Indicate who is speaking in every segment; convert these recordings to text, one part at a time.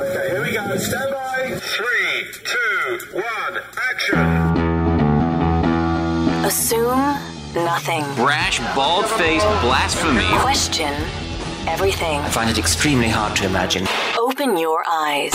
Speaker 1: Okay, here we go. Stand by. Three, two, one, action.
Speaker 2: Assume nothing.
Speaker 3: Brash, bald faced blasphemy.
Speaker 2: Question everything.
Speaker 4: I find it extremely hard to imagine.
Speaker 2: Open your eyes.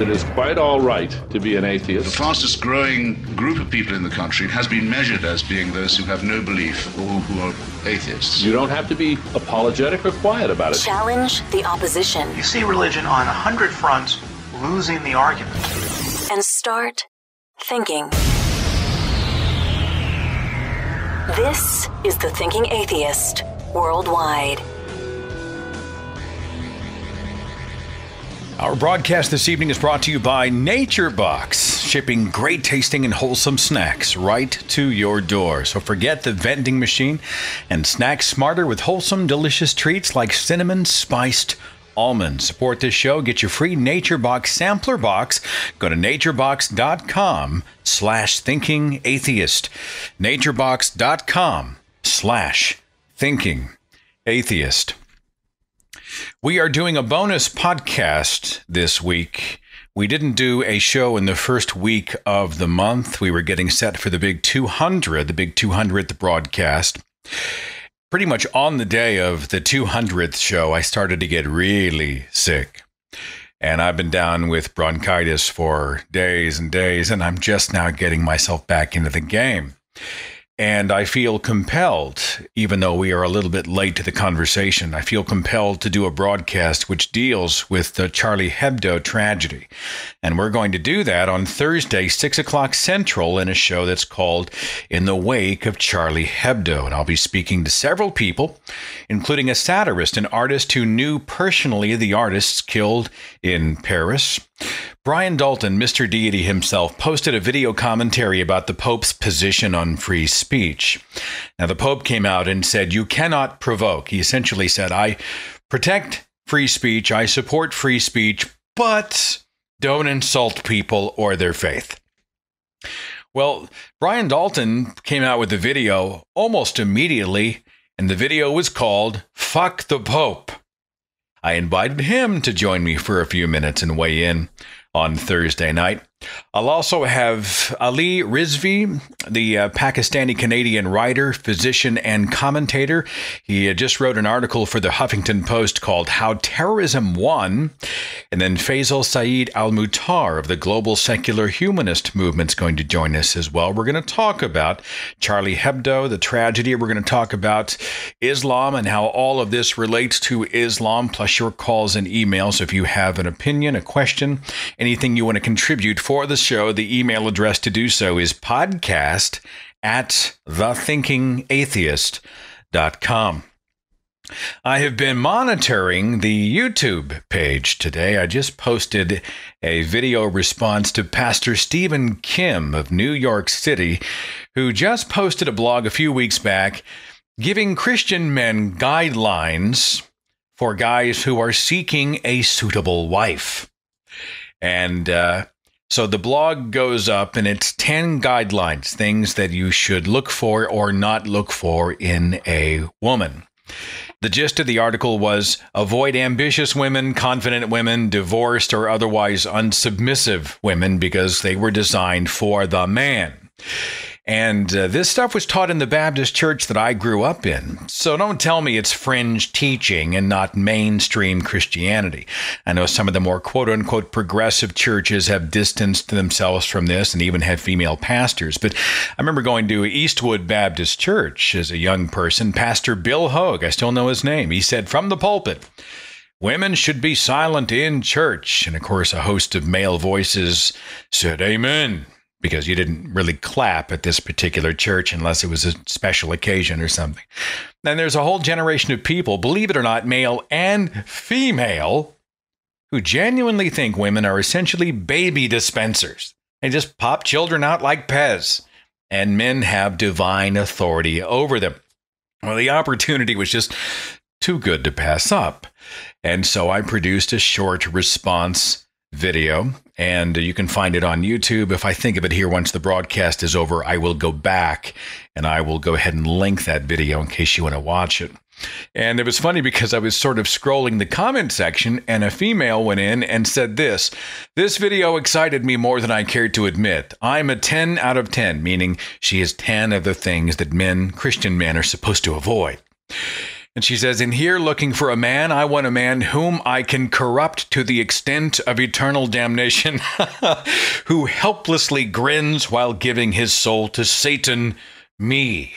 Speaker 5: It is quite all right to be an atheist.
Speaker 6: The fastest growing group of people in the country has been measured as being those who have no belief or who are atheists.
Speaker 5: You don't have to be apologetic or quiet about it.
Speaker 2: Challenge the opposition
Speaker 7: You see religion on a hundred fronts losing the argument.
Speaker 2: and start thinking. This is the Thinking Atheist Worldwide.
Speaker 8: Our broadcast this evening is brought to you by Nature Box, shipping great tasting and wholesome snacks right to your door. So forget the vending machine and snack smarter with wholesome, delicious treats like cinnamon spiced almonds. Support this show. Get your free Nature Box sampler box. Go to naturebox.com slash thinking atheist. Naturebox.com slash thinking atheist. We are doing a bonus podcast this week. We didn't do a show in the first week of the month. We were getting set for the big 200, the big 200th broadcast. Pretty much on the day of the 200th show, I started to get really sick. And I've been down with bronchitis for days and days, and I'm just now getting myself back into the game. And I feel compelled, even though we are a little bit late to the conversation, I feel compelled to do a broadcast which deals with the Charlie Hebdo tragedy. And we're going to do that on Thursday, 6 o'clock Central, in a show that's called In the Wake of Charlie Hebdo. And I'll be speaking to several people, including a satirist, an artist who knew personally the artists killed in Paris. Brian Dalton, Mr. Deity himself, posted a video commentary about the Pope's position on free speech. Now, the Pope came out and said, You cannot provoke. He essentially said, I protect free speech, I support free speech, but don't insult people or their faith. Well, Brian Dalton came out with a video almost immediately, and the video was called Fuck the Pope. I invited him to join me for a few minutes and weigh in on Thursday night. I'll also have Ali Rizvi, the uh, Pakistani Canadian writer, physician, and commentator. He uh, just wrote an article for the Huffington Post called How Terrorism Won. And then Faisal Saeed Al Mutar of the Global Secular Humanist Movement is going to join us as well. We're going to talk about Charlie Hebdo, the tragedy. We're going to talk about Islam and how all of this relates to Islam, plus your calls and emails. If you have an opinion, a question, anything you want to contribute for the show, the email address to do so is podcast at thethinkingatheist.com. I have been monitoring the YouTube page today. I just posted a video response to Pastor Stephen Kim of New York City, who just posted a blog a few weeks back giving Christian men guidelines for guys who are seeking a suitable wife. And uh, so the blog goes up and it's 10 guidelines, things that you should look for or not look for in a woman. The gist of the article was avoid ambitious women, confident women, divorced or otherwise unsubmissive women because they were designed for the man. And uh, this stuff was taught in the Baptist church that I grew up in. So don't tell me it's fringe teaching and not mainstream Christianity. I know some of the more quote unquote progressive churches have distanced themselves from this and even had female pastors. But I remember going to Eastwood Baptist Church as a young person. Pastor Bill Hogue, I still know his name, he said from the pulpit, Women should be silent in church. And of course, a host of male voices said, Amen because you didn't really clap at this particular church unless it was a special occasion or something. Then there's a whole generation of people, believe it or not, male and female, who genuinely think women are essentially baby dispensers. They just pop children out like Pez, and men have divine authority over them. Well, the opportunity was just too good to pass up. And so I produced a short response video, and you can find it on YouTube. If I think of it here once the broadcast is over, I will go back and I will go ahead and link that video in case you want to watch it. And it was funny because I was sort of scrolling the comment section and a female went in and said this This video excited me more than I cared to admit. I'm a 10 out of 10, meaning she is 10 of the things that men, Christian men, are supposed to avoid. And she says, In here looking for a man, I want a man whom I can corrupt to the extent of eternal damnation, who helplessly grins while giving his soul to Satan, me.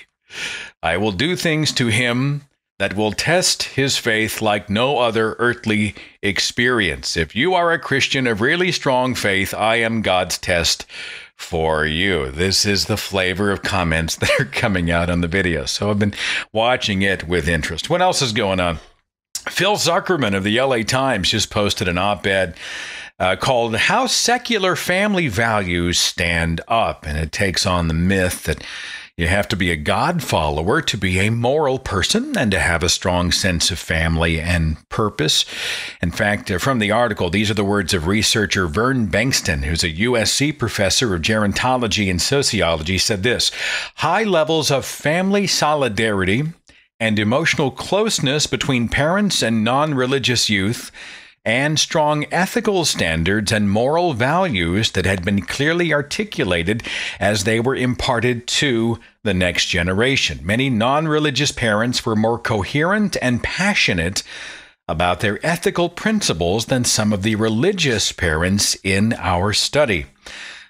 Speaker 8: I will do things to him that will test his faith like no other earthly experience. If you are a Christian of really strong faith, I am God's test for you. This is the flavor of comments that are coming out on the video. So I've been watching it with interest. What else is going on? Phil Zuckerman of the LA Times just posted an op ed. Uh, called How Secular Family Values Stand Up. And it takes on the myth that you have to be a God follower to be a moral person and to have a strong sense of family and purpose. In fact, uh, from the article, these are the words of researcher Vern Bengtson, who's a USC professor of gerontology and sociology, said this High levels of family solidarity and emotional closeness between parents and non religious youth and strong ethical standards and moral values that had been clearly articulated as they were imparted to the next generation. Many non religious parents were more coherent and passionate about their ethical principles than some of the religious parents in our study.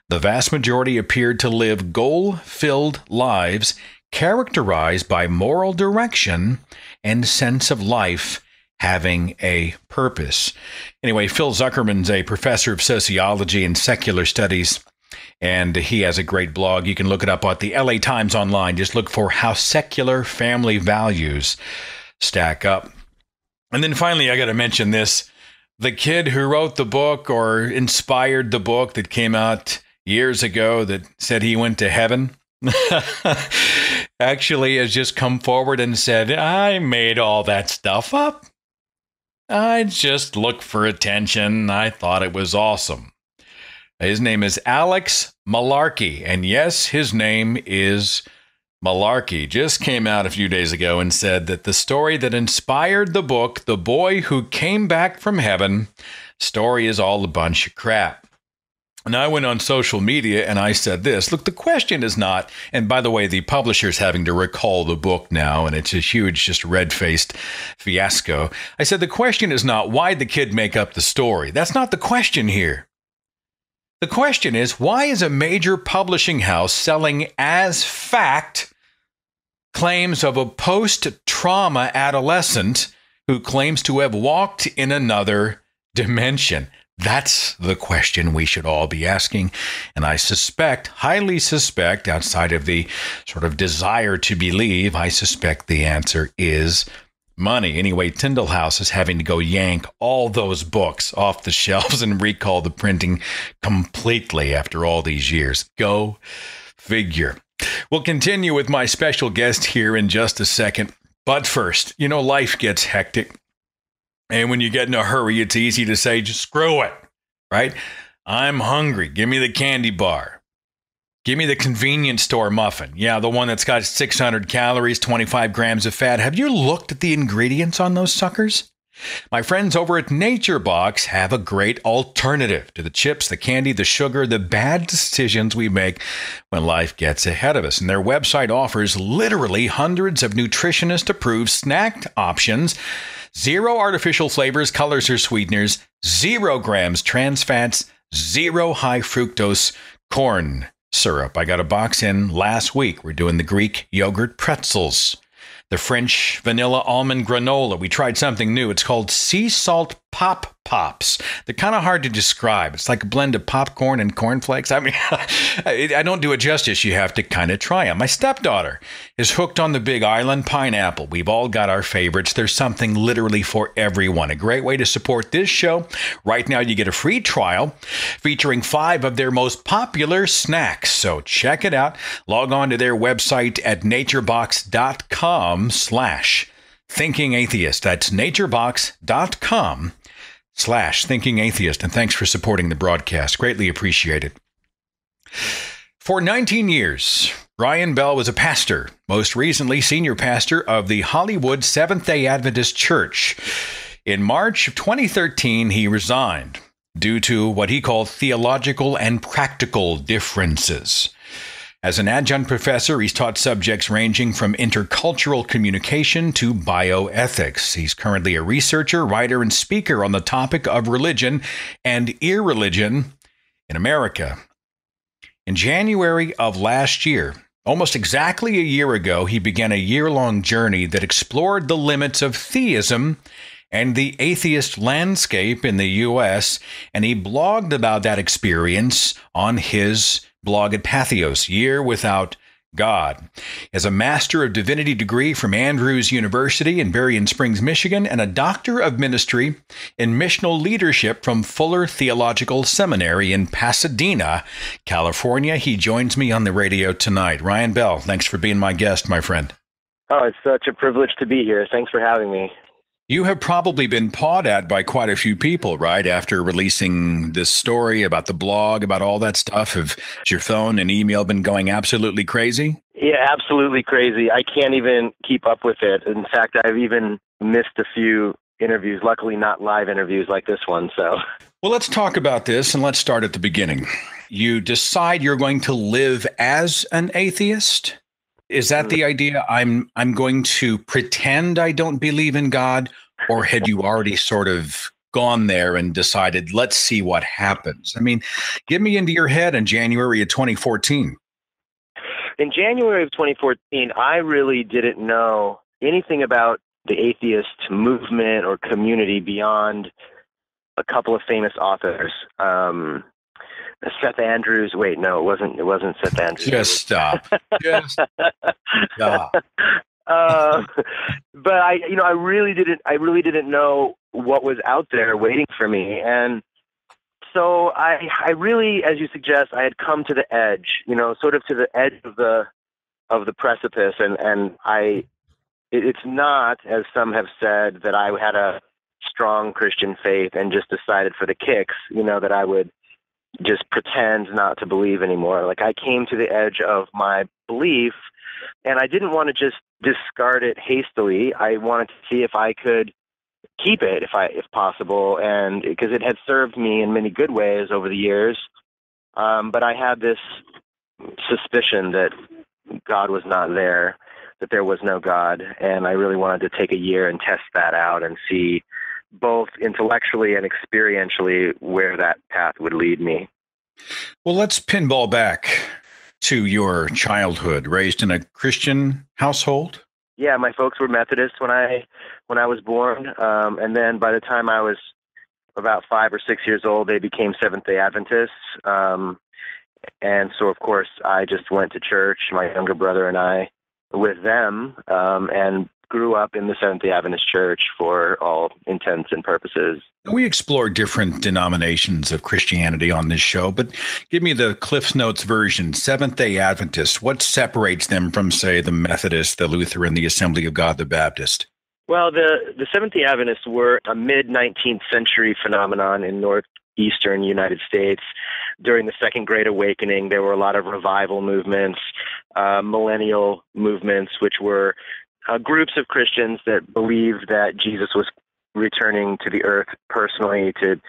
Speaker 8: The vast majority appeared to live goal filled lives characterized by moral direction and sense of life having a purpose. Anyway, Phil Zuckerman's a professor of sociology and secular studies, and he has a great blog. You can look it up at the LA Times online. Just look for how secular family values stack up. And then finally, I got to mention this the kid who wrote the book or inspired the book that came out years ago that said he went to heaven. actually has just come forward and said, I made all that stuff up. I just looked for attention. I thought it was awesome. His name is Alex Malarkey. And yes, his name is Malarkey. Just came out a few days ago and said that the story that inspired the book, The Boy Who Came Back from Heaven, story is all a bunch of crap. And I went on social media and I said this look, the question is not, and by the way, the publisher's having to recall the book now, and it's a huge, just red faced fiasco. I said the question is not why'd the kid make up the story. That's not the question here. The question is why is a major publishing house selling as fact claims of a post trauma adolescent who claims to have walked in another dimension? That's the question we should all be asking. And I suspect, highly suspect, outside of the sort of desire to believe, I suspect the answer is money. Anyway, Tyndale House is having to go yank all those books off the shelves and recall the printing completely after all these years. Go figure. We'll continue with my special guest here in just a second. But first, you know, life gets hectic. And when you get in a hurry, it's easy to say, just screw it, right? I'm hungry. Give me the candy bar. Give me the convenience store muffin. Yeah, the one that's got 600 calories, 25 grams of fat. Have you looked at the ingredients on those suckers? My friends over at Nature Box have a great alternative to the chips, the candy, the sugar, the bad decisions we make when life gets ahead of us. And their website offers literally hundreds of nutritionist approved snack options Zero artificial flavors, colors, or sweeteners, zero grams trans fats, zero high fructose corn syrup. I got a box in last week. We're doing the Greek yogurt pretzels, the French vanilla almond granola. We tried something new. It's called sea salt pop pops. They're kind of hard to describe. It's like a blend of popcorn and cornflakes. I mean, I don't do it justice. You have to kind of try them. My stepdaughter is hooked on the Big Island pineapple. We've all got our favorites. There's something literally for everyone. A great way to support this show. Right now, you get a free trial featuring five of their most popular snacks. So check it out. Log on to their website at naturebox.com slash thinking atheist. That's naturebox.com slash thinking atheist. And thanks for supporting the broadcast. Greatly appreciated. For 19 years, Ryan Bell was a pastor, most recently senior pastor of the Hollywood Seventh day Adventist Church. In March of 2013, he resigned due to what he called theological and practical differences. As an adjunct professor, he's taught subjects ranging from intercultural communication to bioethics. He's currently a researcher, writer, and speaker on the topic of religion and irreligion in America. In January of last year, almost exactly a year ago, he began a year long journey that explored the limits of theism and the atheist landscape in the U.S., and he blogged about that experience on his blog at Patheos, Year Without God. Has a Master of Divinity degree from Andrews University in Berrien Springs, Michigan, and a Doctor of Ministry in Missional Leadership from Fuller Theological Seminary in Pasadena, California. He joins me on the radio tonight. Ryan Bell, thanks for being my guest, my friend.
Speaker 9: Oh, it's such a privilege to be here. Thanks for having me.
Speaker 8: You have probably been pawed at by quite a few people, right? After releasing this story about the blog, about all that stuff. Have your phone and email been going absolutely crazy?
Speaker 9: Yeah, absolutely crazy. I can't even keep up with it. In fact, I've even missed a few interviews, luckily not live interviews like this one. So,
Speaker 8: well, let's talk about this and let's start at the beginning. You decide you're going to live as an atheist? Is that mm. the idea? I'm I'm going to pretend I don't believe in God, or had you already sort of gone there and decided, let's see what happens? I mean, get me into your head in January of 2014.
Speaker 9: In January of 2014, I really didn't know anything about the atheist movement or community beyond a couple of famous authors. Um, Seth Andrews. Wait, no, it wasn't. It wasn't Seth Andrews.
Speaker 8: Just stop. Just stop.
Speaker 9: Uh, but I, you know, I really didn't. I really didn't know what was out there waiting for me, and so I, I really, as you suggest, I had come to the edge. You know, sort of to the edge of the of the precipice, and and I. It, it's not, as some have said, that I had a strong Christian faith and just decided for the kicks. You know that I would just pretend not to believe anymore. Like I came to the edge of my belief and I didn't want to just discard it hastily. I wanted to see if I could keep it if I if possible and because it had served me in many good ways over the years. Um, but I had this suspicion that God was not there, that there was no God, and I really wanted to take a year and test that out and see both intellectually and experientially where that path would lead me.
Speaker 8: Well, let's pinball back to your childhood. Raised in a Christian household?
Speaker 9: Yeah, my folks were Methodists when I when I was born, um, and then by the time I was about five or six years old, they became Seventh Day Adventists. Um, and so, of course, I just went to church. My younger brother and I with them, um, and grew up in the Seventh day Adventist Church for all intents and purposes.
Speaker 8: We explore different denominations of Christianity on this show, but give me the Cliff's Notes version Seventh day Adventist. What separates them from, say, the Methodist, the Lutheran, the Assembly of God, the Baptist?
Speaker 9: Well, the, the Seventh day Adventists were a mid 19th century phenomenon in northeastern United States. During the Second Great Awakening, there were a lot of revival movements, uh, millennial movements, which were uh, groups of Christians that believed that Jesus was returning to the earth personally to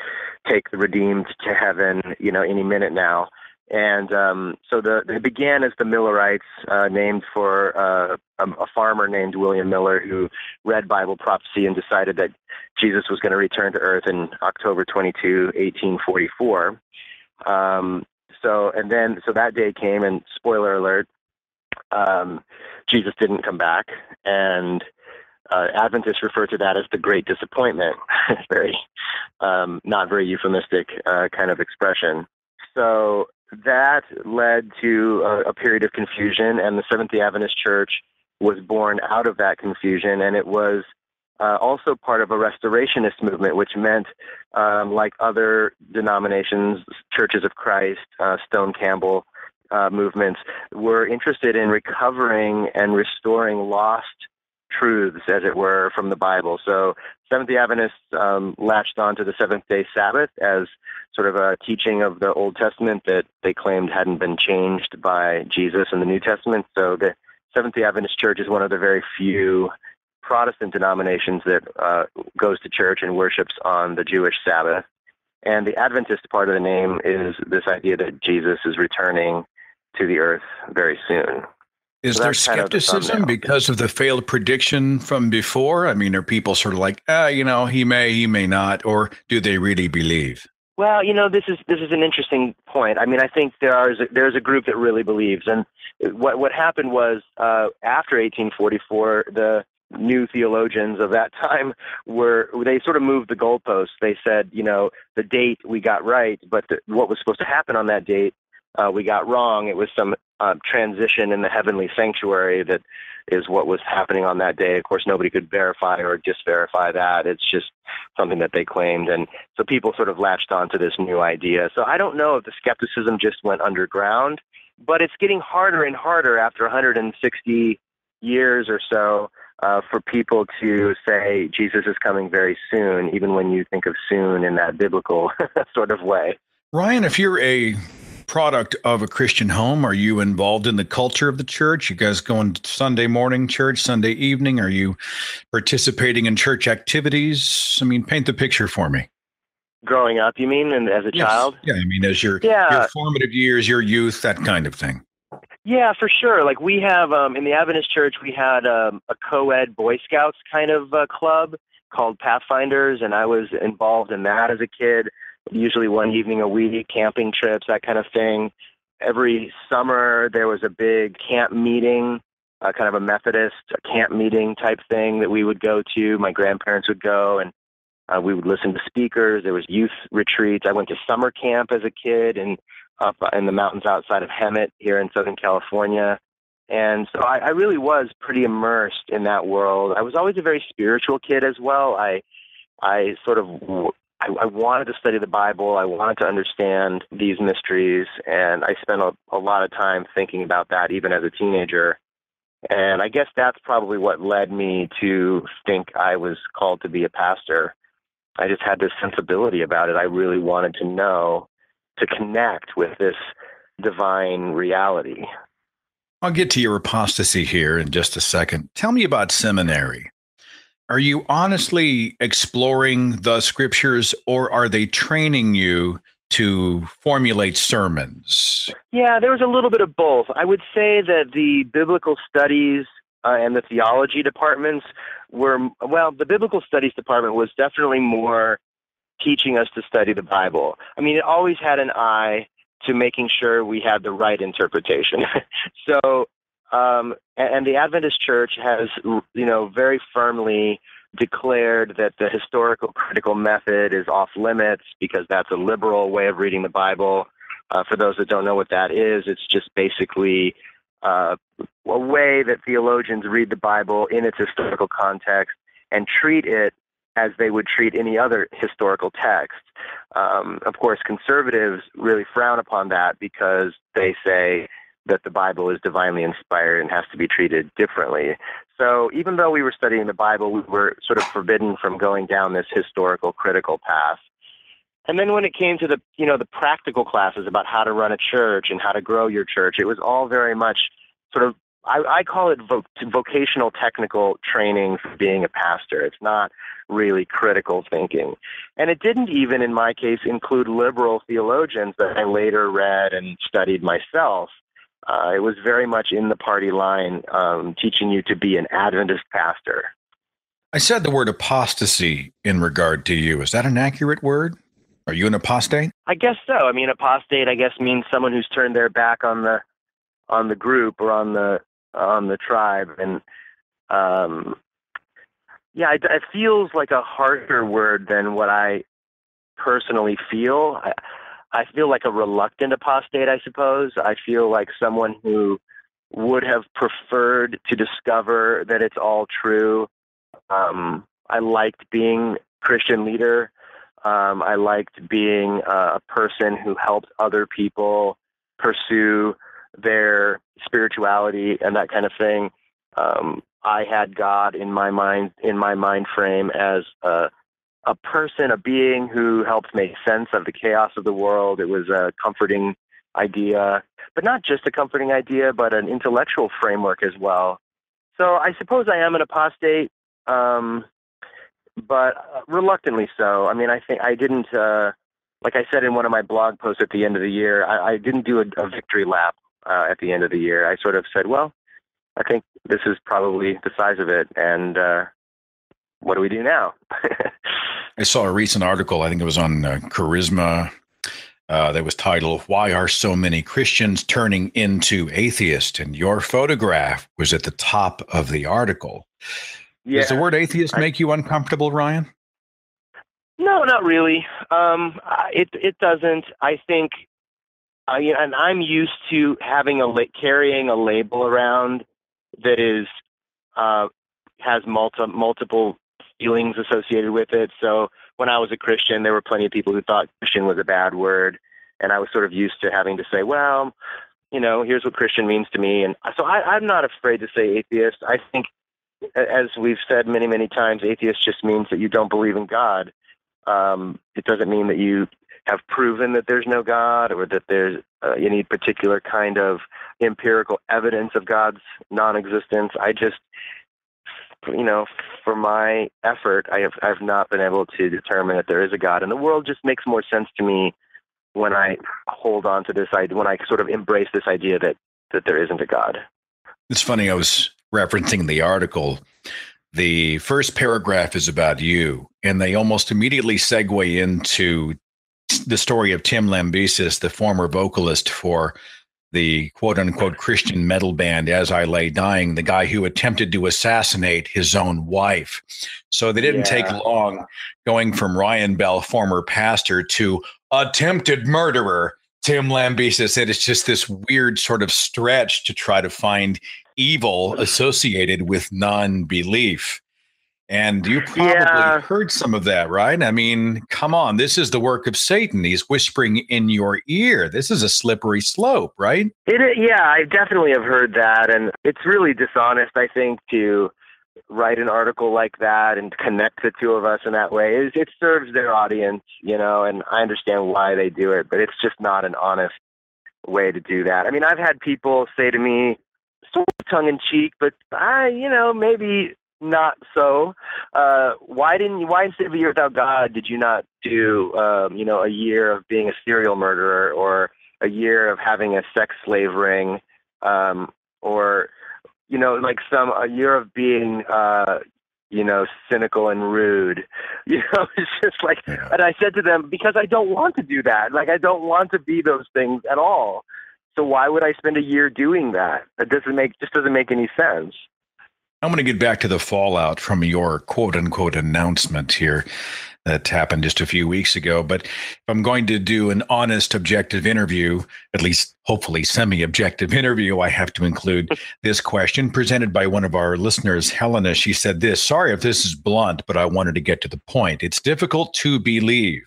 Speaker 9: take the redeemed to heaven, you know, any minute now. And um, so the, they began as the Millerites, uh, named for uh, a, a farmer named William Miller who read Bible prophecy and decided that Jesus was going to return to earth in October 22, 1844. Um, so, and then, so that day came, and spoiler alert, um, Jesus didn't come back, and uh, Adventists refer to that as the Great Disappointment. very, um, not very euphemistic uh, kind of expression. So that led to a, a period of confusion, and the Seventh Day Adventist Church was born out of that confusion, and it was uh, also part of a restorationist movement, which meant, um, like other denominations, Churches of Christ, uh, Stone Campbell, uh, movements were interested in recovering and restoring lost truths, as it were, from the Bible. So Seventh day Adventists um, latched onto the seventh day Sabbath as sort of a teaching of the Old Testament that they claimed hadn't been changed by Jesus in the New Testament. So the Seventh day Adventist Church is one of the very few Protestant denominations that uh, goes to church and worships on the Jewish Sabbath. And the Adventist part of the name is this idea that Jesus is returning to the earth very soon.
Speaker 8: Is
Speaker 9: So
Speaker 8: there
Speaker 9: kind of the
Speaker 8: skepticism because of the failed prediction from before? I mean, are people sort of like, ah, you know, he may, he may not, or do they really believe?
Speaker 9: Well, you know, this is this is an interesting point. I mean, I think there is a, there's a group that really believes, and what what happened was uh, after 1844, the new theologians of that time were they sort of moved the goalposts. They said, you know, the date we got right, but the, what was supposed to happen on that date uh, we got wrong. It was some uh, transition in the heavenly sanctuary that is what was happening on that day. Of course, nobody could verify or disverify that. It's just something that they claimed. And so people sort of latched onto this new idea. So I don't know if the skepticism just went underground, but it's getting harder and harder after 160 years or so uh, for people to say Jesus is coming very soon, even when you think of soon in that biblical sort of way.
Speaker 8: Ryan, if you're a product of a Christian home, are you involved in the culture of the church? You guys going to Sunday morning church, Sunday evening? Are you participating in church activities? I mean, paint the picture for me.
Speaker 9: Growing up, you mean, and as a
Speaker 8: Yes.
Speaker 9: child?
Speaker 8: Yeah, I mean, as your
Speaker 9: Yeah.
Speaker 8: your formative years, your youth, that kind of thing.
Speaker 9: Yeah, for sure. Like we have um, in the Adventist Church, we had um, a co-ed Boy Scouts kind of uh, club called Pathfinders, and I was involved in that as a kid. Usually one evening a week, camping trips, that kind of thing. Every summer there was a big camp meeting, uh, kind of a Methodist camp meeting type thing that we would go to. My grandparents would go, and uh, we would listen to speakers. There was youth retreats. I went to summer camp as a kid, and up in the mountains outside of Hemet here in Southern California. And so I, I really was pretty immersed in that world. I was always a very spiritual kid as well. I, I sort of, I, I wanted to study the Bible. I wanted to understand these mysteries, and I spent a, a lot of time thinking about that, even as a teenager. And I guess that's probably what led me to think I was called to be a pastor. I just had this sensibility about it. I really wanted to know to connect with this divine reality.
Speaker 8: I'll get to your apostasy here in just a second. Tell me about seminary. Are you honestly exploring the scriptures or are they training you to formulate sermons?
Speaker 9: Yeah, there was a little bit of both. I would say that the biblical studies uh, and the theology departments were, well, the biblical studies department was definitely more teaching us to study the Bible. I mean, it always had an eye to making sure we had the right interpretation. so, um, and, the Adventist Church has, you know, very firmly declared that the historical critical method is off limits because that's a liberal way of reading the Bible. Uh, for those that don't know what that is, it's just basically uh, a way that theologians read the Bible in its historical context and treat it as they would treat any other historical text. Um, of course, conservatives really frown upon that because they say that the Bible is divinely inspired and has to be treated differently. So even though we were studying the Bible, we were sort of forbidden from going down this historical critical path. And then when it came to the you know the practical classes about how to run a church and how to grow your church, it was all very much sort of I, I call it vo- vocational technical training for being a pastor. It's not really critical thinking. And it didn't even, in my case, include liberal theologians that I later read and studied myself. Uh, it was very much in the party line, um, teaching you to be an Adventist pastor.
Speaker 8: I said the word apostasy in regard to you. Is that an accurate word? Are you an apostate?
Speaker 9: I guess so. I mean, apostate, I guess, means someone who's turned their back on the on the group or on the on the tribe, and um, yeah, it, it feels like a harsher word than what I personally feel. I, I feel like a reluctant apostate, I suppose. I feel like someone who would have preferred to discover that it's all true. Um, I liked being Christian leader. Um, I liked being uh, a person who helped other people pursue their spirituality and that kind of thing. Um, I had God in my mind in my mind frame as a a person, a being who helps make sense of the chaos of the world. It was a comforting idea, but not just a comforting idea, but an intellectual framework as well. So I suppose I am an apostate, um, but reluctantly so. I mean, I think I didn't, uh, like I said in one of my blog posts at the end of the year, I, I didn't do a, a victory lap uh, at the end of the year. I sort of said, well, I think this is probably the size of it, and uh, what do we do now?
Speaker 8: I saw a recent article, I think it was on uh, Charisma, uh, that was titled, Why Are So Many Christians Turning Into Atheists? And your photograph was at the top of the article. Yeah. Does the word atheist I, make you uncomfortable, Ryan?
Speaker 9: No, not really. Um, it it doesn't. I think, uh, and I'm used to having a carrying a label around that is uh, has multi, multiple feelings associated with it. So when I was a Christian, there were plenty of people who thought Christian was a bad word, and I was sort of used to having to say, well, you know, here's what Christian means to me, and so I, I'm not afraid to say atheist. I think, as we've said many, many times, atheist just means that you don't believe in God. Um, it doesn't mean that you have proven that there's no God or that there's uh, any particular kind of empirical evidence of God's non-existence. I just you know, for my effort, I have I've not been able to determine that there is a God, and the world just makes more sense to me when I hold on to this idea, when I sort of embrace this idea that that there isn't a God.
Speaker 8: It's funny. I was referencing the article. The first paragraph is about you, and they almost immediately segue into the story of Tim Lambesis, the former vocalist for the quote unquote Christian metal band As I Lay Dying, the guy who attempted to assassinate his own wife. So they didn't yeah. take long going from Ryan Bell, former pastor, to attempted murderer. Tim Lambesis said it's just this weird sort of stretch to try to find evil associated with non belief. And you probably yeah. heard some of that, right? I mean, come on, this is the work of Satan. He's whispering in your ear. This is a slippery slope, right?
Speaker 9: It, yeah, I definitely have heard that. And it's really dishonest, I think, to write an article like that and connect the two of us in that way. It, it serves their audience, you know, and I understand why they do it, but it's just not an honest way to do that. I mean, I've had people say to me, sort of tongue in cheek, but I, you know, maybe not so. Uh, why didn't you? Why instead of a year without God did you not do, um, you know, a year of being a serial murderer or a year of having a sex slave ring, um, or you know, like some a year of being, uh, you know, cynical and rude. You know, it's just like, yeah. and I said to them because I don't want to do that. Like I don't want to be those things at all. So why would I spend a year doing that? It doesn't make just doesn't make any sense.
Speaker 8: I'm going to get back to the fallout from your quote unquote announcement here that happened just a few weeks ago. But if I'm going to do an honest, objective interview, at least hopefully semi objective interview, I have to include this question presented by one of our listeners, Helena. She said this Sorry if this is blunt, but I wanted to get to the point. It's difficult to believe.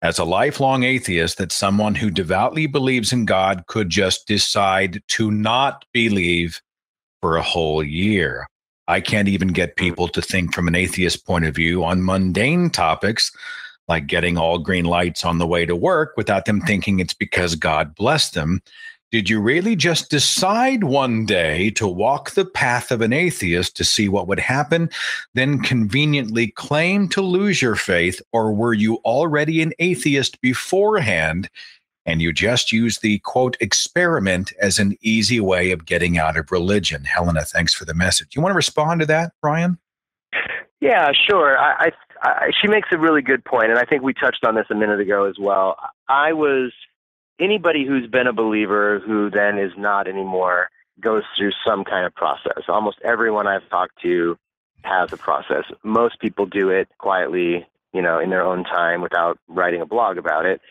Speaker 8: As a lifelong atheist, that someone who devoutly believes in God could just decide to not believe for a whole year. I can't even get mm. people to think from an atheist point of view on mundane topics like getting all green lights on the way to work without them thinking it's because God blessed them. Did you really just decide one day to walk the path of an atheist to see what would happen, then conveniently claim to lose your faith, or were you already an atheist beforehand and you just use the quote experiment as an easy way of getting out of religion. Helena, thanks for the message. You want to respond to that, Brian?
Speaker 9: Yeah, sure. I, I, I, she makes a really good point, and I think we touched on this a minute ago as well. I was anybody who's been a believer who then is not anymore goes through some kind of process. Almost everyone I've talked to has a process. Most people do it quietly, you know, in their own time without writing a blog about it.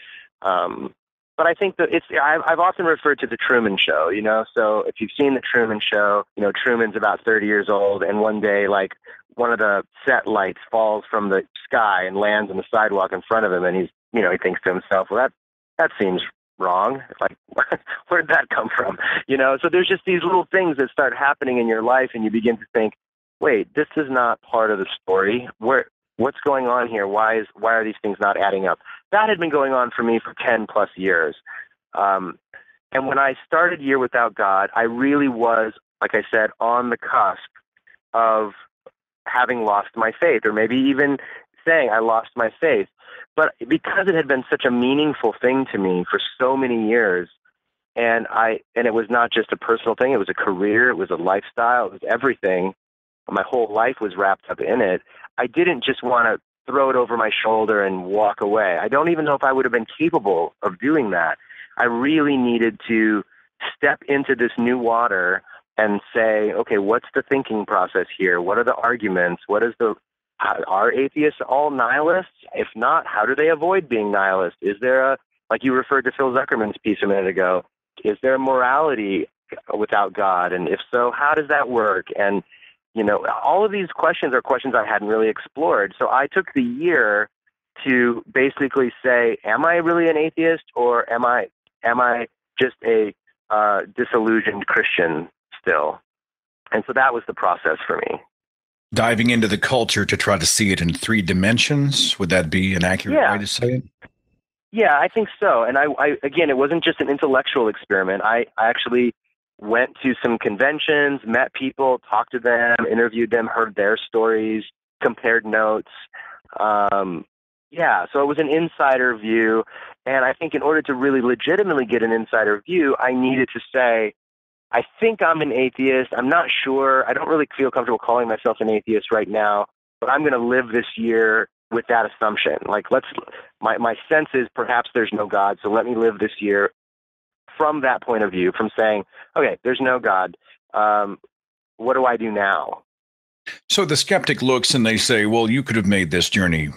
Speaker 9: Um, but I think that it's I've, often referred to the Truman Show, you know. So if you've seen the Truman Show, you know Truman's about 30 years old, and one day, like one of the set lights falls from the sky and lands on the sidewalk in front of him, and he's you know he thinks to himself, well that that seems wrong? Like, where'd that come from? You know, so there's just these little things that start happening in your life, and you begin to think, wait, this is not part of the story. Where what's going on here? Why is why are these things not adding up? That had been going on for me for ten plus years. Um, and when I started Year Without God, I really was, like I said, on the cusp of having lost my faith, or maybe even saying I lost my faith. But because it had been such a meaningful thing to me for so many years, and I and it was not just a personal thing, it was a career, it was a lifestyle, it was everything. My whole life was wrapped up in it. I didn't just want to throw it over my shoulder and walk away. I don't even know if I would have been capable of doing that. I really needed to step into this new water and say, okay, what's the thinking process here? What are the arguments? What is the are atheists all nihilists? If not, how do they avoid being nihilists? Is there a like you referred to Phil Zuckerman's piece a minute ago? Is there morality without God? And if so, how does that work? And you know, all of these questions are questions I hadn't really explored. So I took the year to basically say, am I really an atheist or am I am I just a uh, disillusioned Christian still? And so that was the process for me.
Speaker 8: Diving into the culture to try to see it in three dimensions, would that be an accurate
Speaker 9: Yeah.
Speaker 8: way to say it?
Speaker 9: Yeah, I think so. And I, I again, it wasn't just an intellectual experiment. I, I actually went to some conventions, met people, talked to them, interviewed them, heard their stories, compared notes. Um, yeah, so it was an insider view. And I think in order to really legitimately get an insider view, I needed to say, I think I'm an atheist. I'm not sure. I don't really feel comfortable calling myself an atheist right now, but I'm going to live this year with that assumption. Like, let's, my, my sense is perhaps there's no God, so let me live this year from that point of view, from saying, okay, there's no God. Um, what do I do now?
Speaker 8: So the skeptic looks and they say, well, you could have made this journey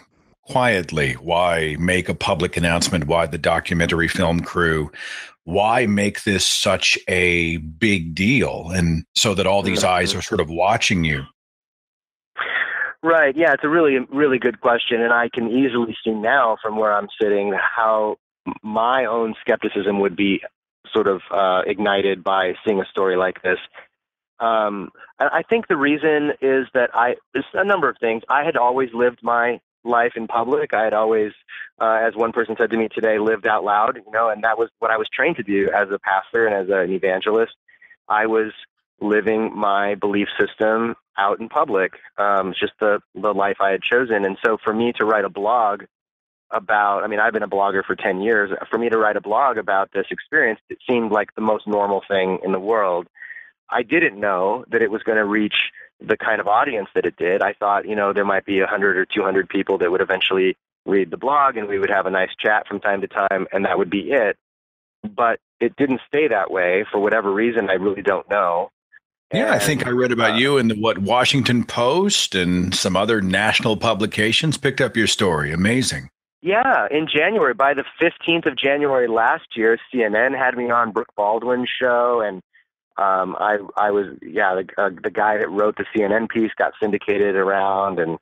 Speaker 8: quietly. Why make a public announcement? Why the documentary film crew? Why make this such a big deal? And so that all these eyes are sort of watching you.
Speaker 9: Right. Yeah, it's a really, really good question, and I can easily see now from where I'm sitting how my own skepticism would be sort of uh, ignited by seeing a story like this. Um, I think the reason is that I there's a number of things. I had always lived my life in public. I had always, uh, as one person said to me today, lived out loud. You know, and that was what I was trained to do as a pastor and as an evangelist. I was living my belief system out in public. Um, it's just the the life I had chosen, and so for me to write a blog about, I mean, I've been a blogger for ten years. For me to write a blog about this experience, it seemed like the most normal thing in the world. I didn't know that it was going to reach the kind of audience that it did. I thought, you know, there might be a hundred or two hundred people that would eventually read the blog, and we would have a nice chat from time to time, and that would be it. But it didn't stay that way for whatever reason. I really don't know.
Speaker 8: Yeah, I think I read about
Speaker 9: uh,
Speaker 8: you in the what Washington Post and some other national publications picked up your story. Amazing.
Speaker 9: Yeah, in January, by the 15th of January last year, CNN had me on Brooke Baldwin's show, and um, I I was yeah the uh, the guy that wrote the CNN piece got syndicated around, and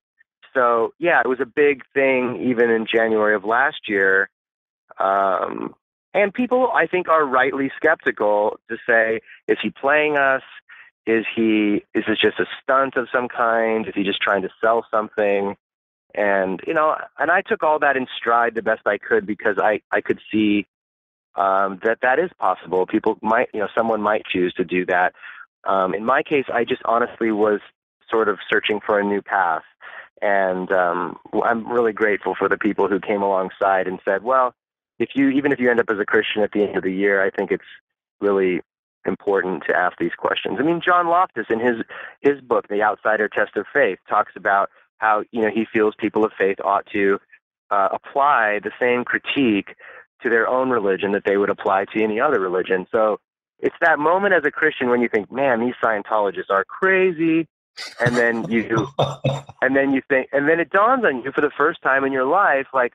Speaker 9: so yeah, it was a big thing even in January of last year. Um, and people, I think, are rightly skeptical to say, is he playing us? Is he? Is this just a stunt of some kind? Is he just trying to sell something? And you know and i took all that in stride the best i could because i i could see um that that is possible. People might you know someone might choose to do that. Um in my case i just honestly was sort of searching for a new path. And um i'm really grateful for the people who came alongside and said well if you even if you end up as a christian at the end of the year i think it's really important to ask these questions. I mean john loftus in his his book the outsider test of faith talks about how you know he feels people of faith ought to uh, apply the same critique to their own religion that they would apply to any other religion. So it's that moment as a Christian when you think, "Man, these Scientologists are crazy," and then you, and then you think, and then it dawns on you for the first time in your life, like,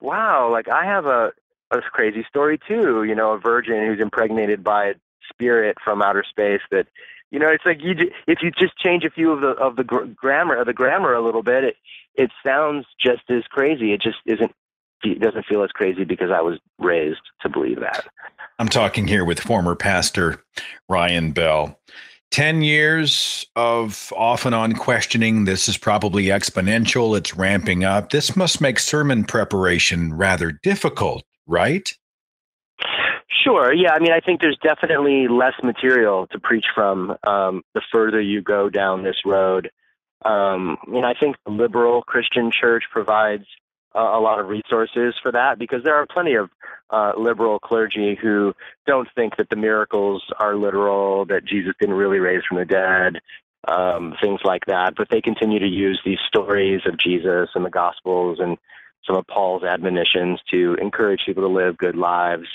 Speaker 9: "Wow, like I have a a crazy story too." You know, a virgin who's impregnated by a spirit from outer space that you know, it's like you ju- if you just change a few of the of the gr- grammar of the grammar a little bit, it it sounds just as crazy. It just isn't it doesn't feel as crazy because I was raised to believe that.
Speaker 8: I'm talking here with former pastor Ryan Bell. 10 years of off and on questioning. This is probably exponential. It's ramping up. This must make sermon preparation rather difficult, right?
Speaker 9: Sure. Yeah. I mean, I think there's definitely less material to preach from um, the further you go down this road. Um, I mean, I think the liberal Christian church provides uh, a lot of resources for that because there are plenty of uh, liberal clergy who don't think that the miracles are literal, that Jesus didn't really raise from the dead, um, things like that. But they continue to use these stories of Jesus and the Gospels and some of Paul's admonitions to encourage people to live good lives.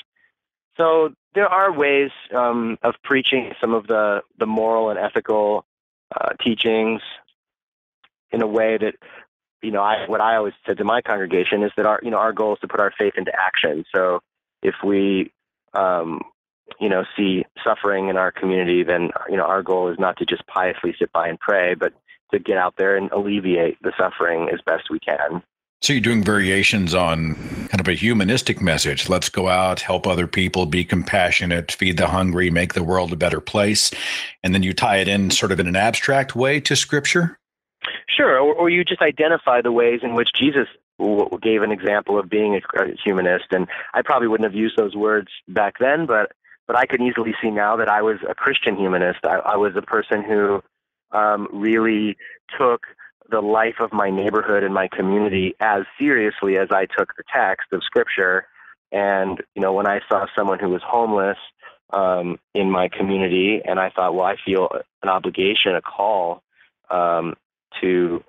Speaker 9: So there are ways um, of preaching some of the, the moral and ethical uh, teachings in a way that you know I what I always said to my congregation is that our you know our goal is to put our faith into action. So if we um, you know see suffering in our community, then you know our goal is not to just piously sit by and pray, but to get out there and alleviate the suffering as best we can.
Speaker 8: So you're doing variations on kind of a humanistic message. Let's go out, help other people, be compassionate, feed the hungry, make the world a better place. And then you tie it in sort of in an abstract way to scripture?
Speaker 9: Sure. Or, or you just identify the ways in which Jesus gave an example of being a humanist. And I probably wouldn't have used those words back then, but but I can easily see now that I was a Christian humanist. I, I was a person who um, really took the life of my neighborhood and my community as seriously as I took the text of Scripture. And you know, when I saw someone who was homeless um, in my community, and I thought, well, I feel an obligation, a call um, to,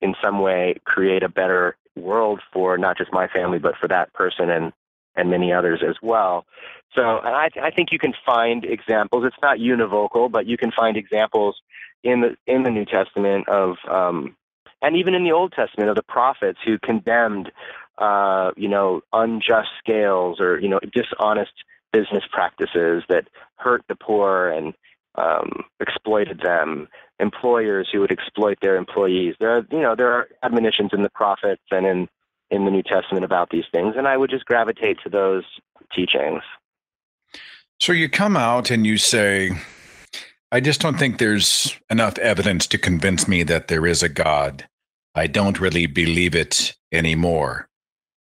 Speaker 9: in some way, create a better world for not just my family, but for that person and and many others as well. So, I, I think you can find examples. It's not univocal, but you can find examples in the in the New Testament of um, and even in the Old Testament of the prophets who condemned uh, you know unjust scales or you know dishonest business practices that hurt the poor and um, exploited them. Employers who would exploit their employees. There are you know there are admonitions in the prophets and in in the New Testament about these things, and I would just gravitate to those teachings.
Speaker 8: So you come out and you say, I just don't think there's enough evidence to convince me that there is a God. I don't really believe it anymore.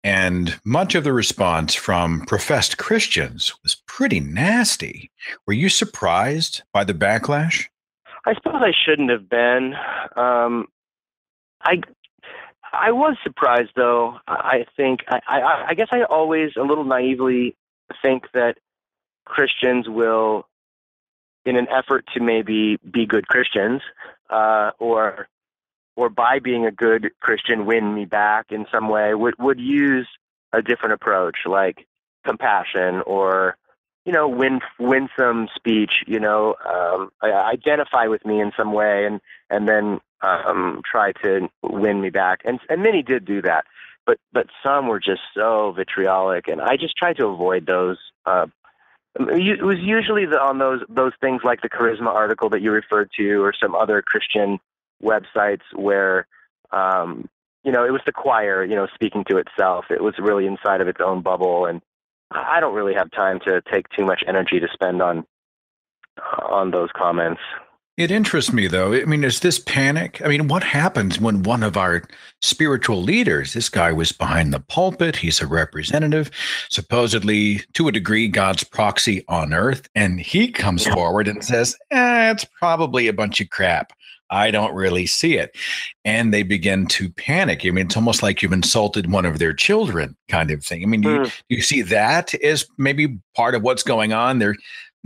Speaker 8: And much of the response from professed Christians was pretty nasty. Were you surprised by the backlash?
Speaker 9: I suppose I shouldn't have been. Um, I I was surprised, though. I think I, I, I guess I always a little naively think that Christians will in an effort to maybe be good Christians, uh, or or by being a good Christian win me back in some way, would would use a different approach, like compassion or you know win winsome speech. You know, um, identify with me in some way, and and then um, try to win me back. And and many did do that, but but some were just so vitriolic, and I just tried to avoid those uh, it was usually the, on those those things like the charisma article that you referred to, or some other Christian websites where um, you know it was the choir, you know, speaking to itself. It was really inside of its own bubble, and I don't really have time to take too much energy to spend on on those comments.
Speaker 8: It interests me, though. I mean, is this panic? I mean, what happens when one of our spiritual leaders, this guy was behind the pulpit, he's a representative, supposedly to a degree, God's proxy on earth, and he comes forward and says, eh, it's probably a bunch of crap. I don't really see it. And they begin to panic. I mean, it's almost like you've insulted one of their children, kind of thing. I mean, mm. you, do you see that as maybe part of what's going on? They're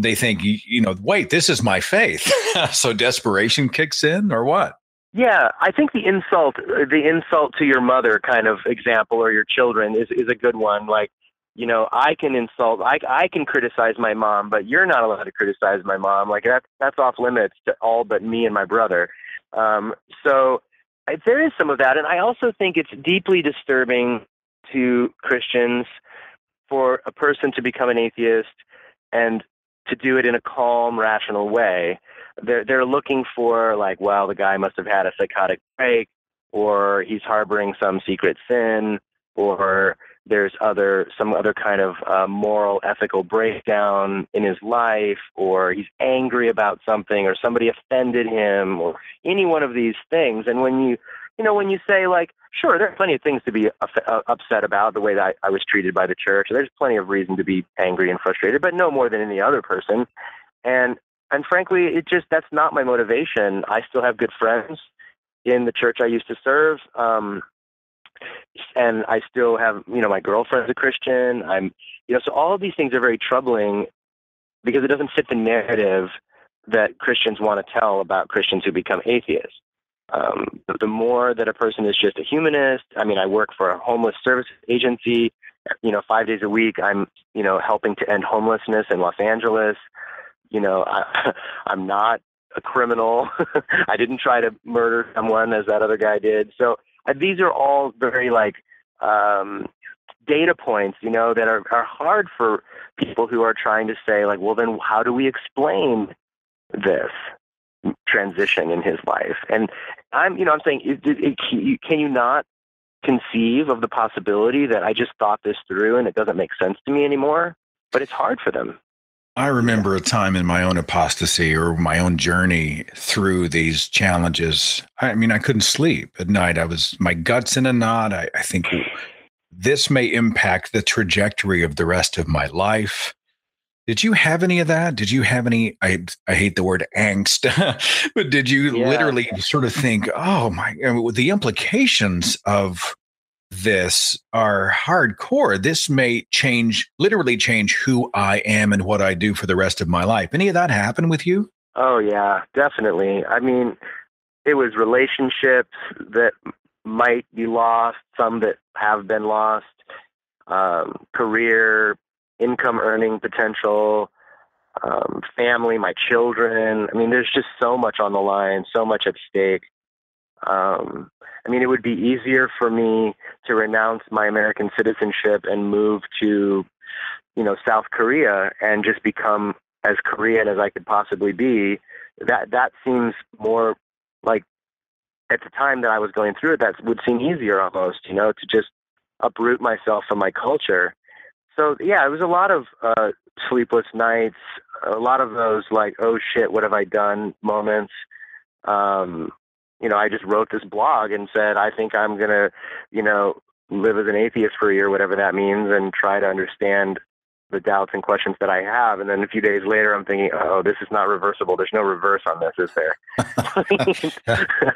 Speaker 8: they think you know wait this is my faith. So desperation kicks in or what?
Speaker 9: Yeah i think the insult the insult to your mother kind of example or your children is is a good one. Like you know i can insult i i can criticize my mom but you're not allowed to criticize my mom. Like that that's off limits to all but me and my brother. Um so I, there is some of that and i also think it's deeply disturbing to christians for a person to become an atheist and to do it in a calm, rational way. They're they're looking for like, well, the guy must have had a psychotic break, or he's harboring some secret sin, or there's other some other kind of uh, moral ethical breakdown in his life or he's angry about something or somebody offended him or any one of these things and when you you know when you say like sure there are plenty of things to be uh, upset about the way that I, I was treated by the church there's plenty of reason to be angry and frustrated but no more than any other person and and frankly it just that's not my motivation i still have good friends in the church i used to serve um and I still have, you know, my girlfriend's a Christian. I'm, you know, so all of these things are very troubling because it doesn't fit the narrative that Christians want to tell about Christians who become atheists. Um, the more that a person is just a humanist, I mean, I work for a homeless service agency. You know, five days a week, I'm, you know, helping to end homelessness in Los Angeles. You know, I, I'm not a criminal. I didn't try to murder someone as that other guy did. So uh, these are all very like um, data points, you know, that are, are hard for people who are trying to say like, well, then how do we explain this transition in his life? And I'm, you know, I'm saying, it, it, it, can you not conceive of the possibility that I just thought this through and it doesn't make sense to me anymore? But it's hard for them.
Speaker 8: I remember a time in my own apostasy or my own journey through these challenges. I mean, I couldn't sleep at night. I was my guts in a knot. I, I think this may impact the trajectory of the rest of my life. Did you have any of that? Did you have any? I I hate the word angst, but did you yeah. literally sort of think, oh my, I mean, the implications of this are hardcore. This may change, literally change who I am and what I do for the rest of my life. Any of that happen with you?
Speaker 9: Oh, yeah, definitely. I mean, it was relationships that might be lost, some that have been lost, um, career, income earning potential, um, family, my children. I mean, there's just so much on the line, so much at stake. Um, I mean, it would be easier for me to renounce my American citizenship and move to, you know, South Korea and just become as Korean as I could possibly be. That that seems more like at the time that I was going through it, that would seem easier almost, you know, to just uproot myself from my culture. So yeah, it was a lot of uh, sleepless nights, a lot of those like, oh shit, what have I done moments. Um, you know, I just wrote this blog and said, I think I'm to, you know, live as an atheist for a year, whatever that means, and try to understand the doubts and questions that I have. And then a few days later, I'm thinking, oh, this is not reversible. There's no reverse on this, is there?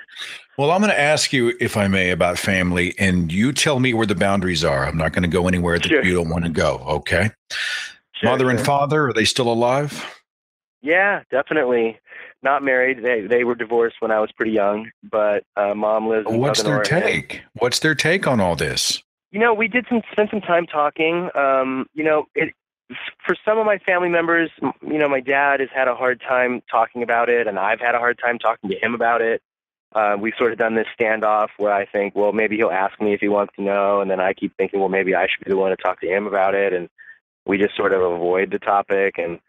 Speaker 8: well, I'm going to ask you, if I may, about family, and you tell me where the boundaries are. I'm not going to go anywhere that sure. you don't want to go. Okay. Sure, Mother sure. and father, are they still alive?
Speaker 9: Yeah, definitely not married. They they were divorced when I was pretty young, but uh, mom lives. In
Speaker 8: What's
Speaker 9: Southern
Speaker 8: their
Speaker 9: Oregon.
Speaker 8: take? What's their take on all this?
Speaker 9: You know, we did some spend some time talking. Um, you know, it for some of my family members, you know, my dad has had a hard time talking about it, and I've had a hard time talking to him about it. Uh, we've sort of done this standoff where I think, well, maybe he'll ask me if he wants to know, and then I keep thinking, well, maybe I should be the one to talk to him about it, and we just sort of avoid the topic. And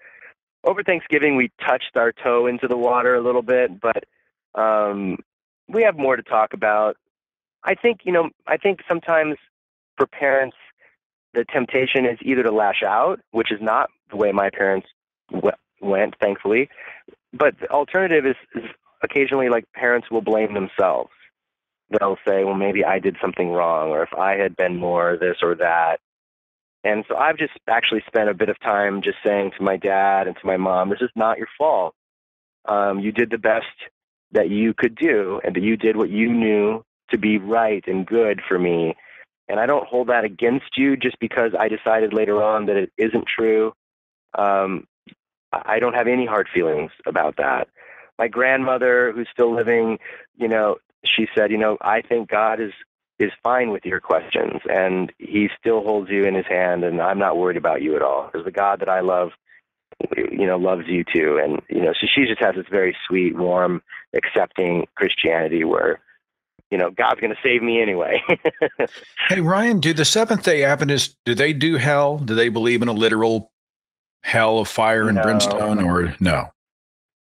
Speaker 9: over Thanksgiving, we touched our toe into the water a little bit, but um, we have more to talk about. I think, you know, I think sometimes for parents, the temptation is either to lash out, which is not the way my parents w- went, thankfully. But the alternative is, is occasionally like parents will blame themselves. They'll say, well, maybe I did something wrong, or if I had been more this or that, and so I've just actually spent a bit of time just saying to my dad and to my mom, this is not your fault. Um, you did the best that you could do, and that you did what you knew to be right and good for me. And I don't hold that against you just because I decided later on that it isn't true. Um, I don't have any hard feelings about that. My grandmother, who's still living, you know, she said, you know, I think God is is fine with your questions and he still holds you in his hand and I'm not worried about you at all because the God that I love you know loves you too and you know so she just has this very sweet warm accepting Christianity where you know God's going to save me anyway.
Speaker 8: hey Ryan, do the Seventh Day Adventists do they do hell? Do they believe in a literal hell of fire and no. brimstone or no?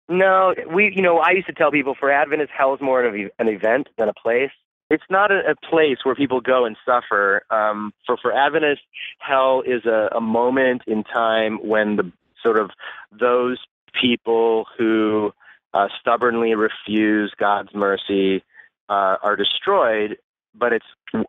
Speaker 9: No, we you know I used to tell people for Adventists hell is more of an event than a place it's not a, a place where people go and suffer. Um, for for Adventists, hell is a, a moment in time when the sort of those people who uh, stubbornly refuse God's mercy uh, are destroyed, but it's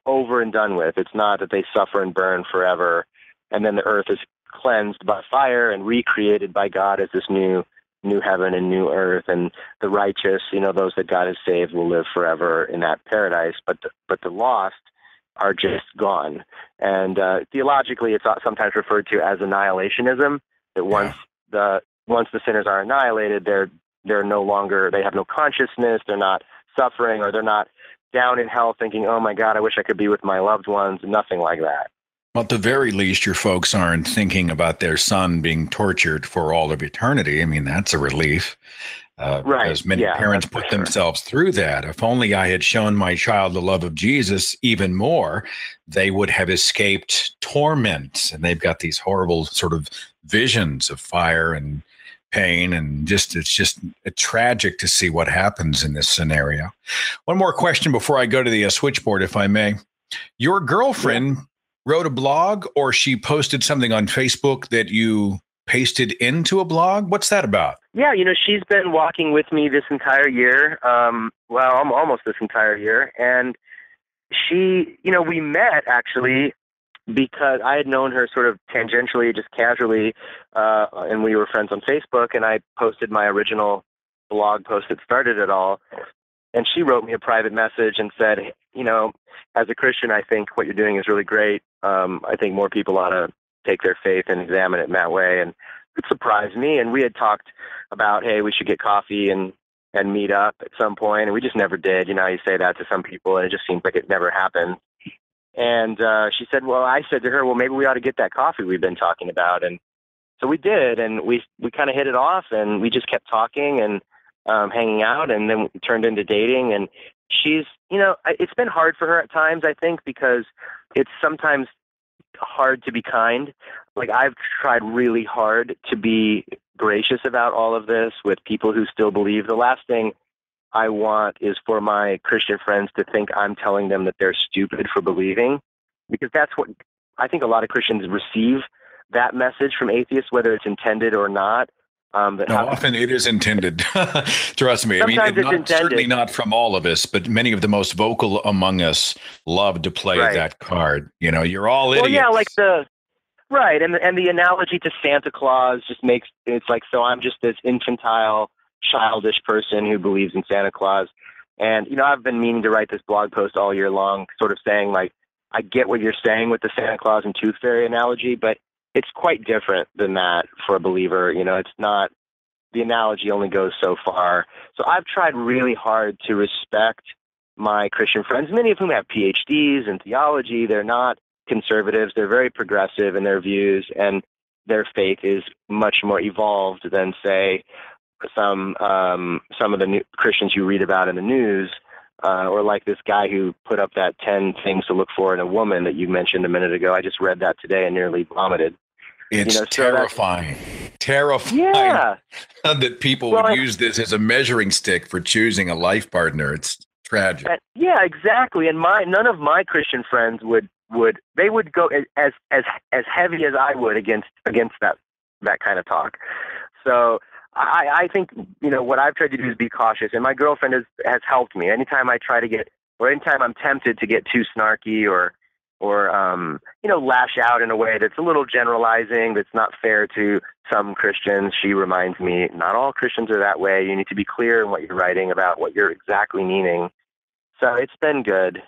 Speaker 9: over and done with. It's not that they suffer and burn forever, and then the earth is cleansed by fire and recreated by God as this new new heaven and new earth and the righteous you know those that god has saved will live forever in that paradise but the, but the lost are just gone and uh, theologically it's sometimes referred to as annihilationism that once the once the sinners are annihilated they're they're no longer they have no consciousness they're not suffering or they're not down in hell thinking oh my god i wish i could be with my loved ones nothing like that
Speaker 8: well, at the very least, your folks aren't thinking about their son being tortured for all of eternity. I mean, that's a relief. Uh,
Speaker 9: right.
Speaker 8: Because many
Speaker 9: yeah,
Speaker 8: parents put
Speaker 9: sure.
Speaker 8: themselves through that. If only I had shown my child the love of Jesus even more, they would have escaped torment. And they've got these horrible sort of visions of fire and pain and just it's just tragic to see what happens in this scenario. One more question before I go to the uh, switchboard, if I may. Your girlfriend wrote a blog or she posted something on Facebook that you pasted into a blog? What's that about?
Speaker 9: Yeah, you know, she's been walking with me this entire year. Um, well, almost this entire year. And she, you know, we met actually because I had known her sort of tangentially, just casually, uh, and we were friends on Facebook. And I posted my original blog post that started it all. And she wrote me a private message and said, you know, as a Christian, I think what you're doing is really great. Um, I think more people ought to take their faith and examine it in that way. And it surprised me. And we had talked about, hey, we should get coffee and and meet up at some point, and we just never did. You know, you say that to some people, and it just seems like it never happened. And uh, she said, well, I said to her, well, maybe we ought to get that coffee we've been talking about, and so we did, and we we kind of hit it off, and we just kept talking and um, hanging out, and then it turned into dating. And she's, you know, it's been hard for her at times, I think, because it's sometimes hard to be kind. Like I've tried really hard to be gracious about all of this with people who still believe. The last thing I want is for my Christian friends to think I'm telling them that they're stupid for believing, because that's what I think a lot of Christians receive that message from atheists, whether it's intended or not. Um,
Speaker 8: no, often it is intended. Trust me.
Speaker 9: Sometimes
Speaker 8: I mean,
Speaker 9: it's
Speaker 8: not,
Speaker 9: intended.
Speaker 8: certainly not from all of us, but many of the most vocal among us love to play
Speaker 9: Right.
Speaker 8: that card. You know, you're all
Speaker 9: well,
Speaker 8: idiots.
Speaker 9: yeah, like the right, and and the analogy to Santa Claus just makes it's like so. I'm just this infantile, childish person who believes in Santa Claus, and you know I've been meaning to write this blog post all year long, sort of saying like I get what you're saying with the Santa Claus and Tooth Fairy analogy, but it's quite different than that for a believer. You know, it's not the analogy only goes so far. So I've tried really hard to respect my Christian friends, many of whom have PhDs in theology. They're not conservatives. They're very progressive in their views, and their faith is much more evolved than, say, some um, some of the new Christians you read about in the news, uh, or like this guy who put up that ten things to look for in a woman that you mentioned a minute ago. I just read that today and nearly vomited.
Speaker 8: it's
Speaker 9: you know, so
Speaker 8: terrifying. Terrifying
Speaker 9: Yeah,
Speaker 8: that people
Speaker 9: Well,
Speaker 8: would
Speaker 9: I-
Speaker 8: use this as a measuring stick for choosing a life partner. It's tragic.
Speaker 9: Yeah, exactly. And my none of my Christian friends would would they would go as as as, as heavy as I would against against that that kind of talk. So I, I think you know what I've tried to do is be cautious, and my girlfriend has has helped me. Anytime I try to get, or anytime I'm tempted to get too snarky or or um, you know lash out in a way that's a little generalizing, that's not fair to some Christians, she reminds me not all Christians are that way. You need to be clear in what you're writing about what you're exactly meaning. So it's been good.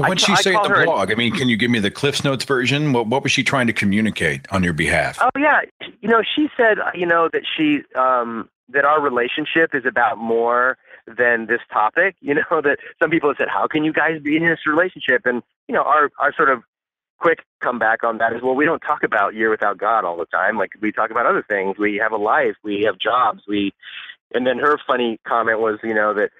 Speaker 8: Well, what'd she
Speaker 9: I
Speaker 8: say in the
Speaker 9: her
Speaker 8: blog? I mean, can you give me the Cliffs Notes version? What, what was she trying to communicate on your behalf?
Speaker 9: Oh yeah, you know, she said, you know, that she um that our relationship is about more than this topic. You know, that some people have said, "How can you guys be in this relationship?" And you know, our our sort of quick comeback on that is, well, we don't talk about year without God all the time. Like we talk about other things. We have a life. We have jobs. We, and then her funny comment was, you know, that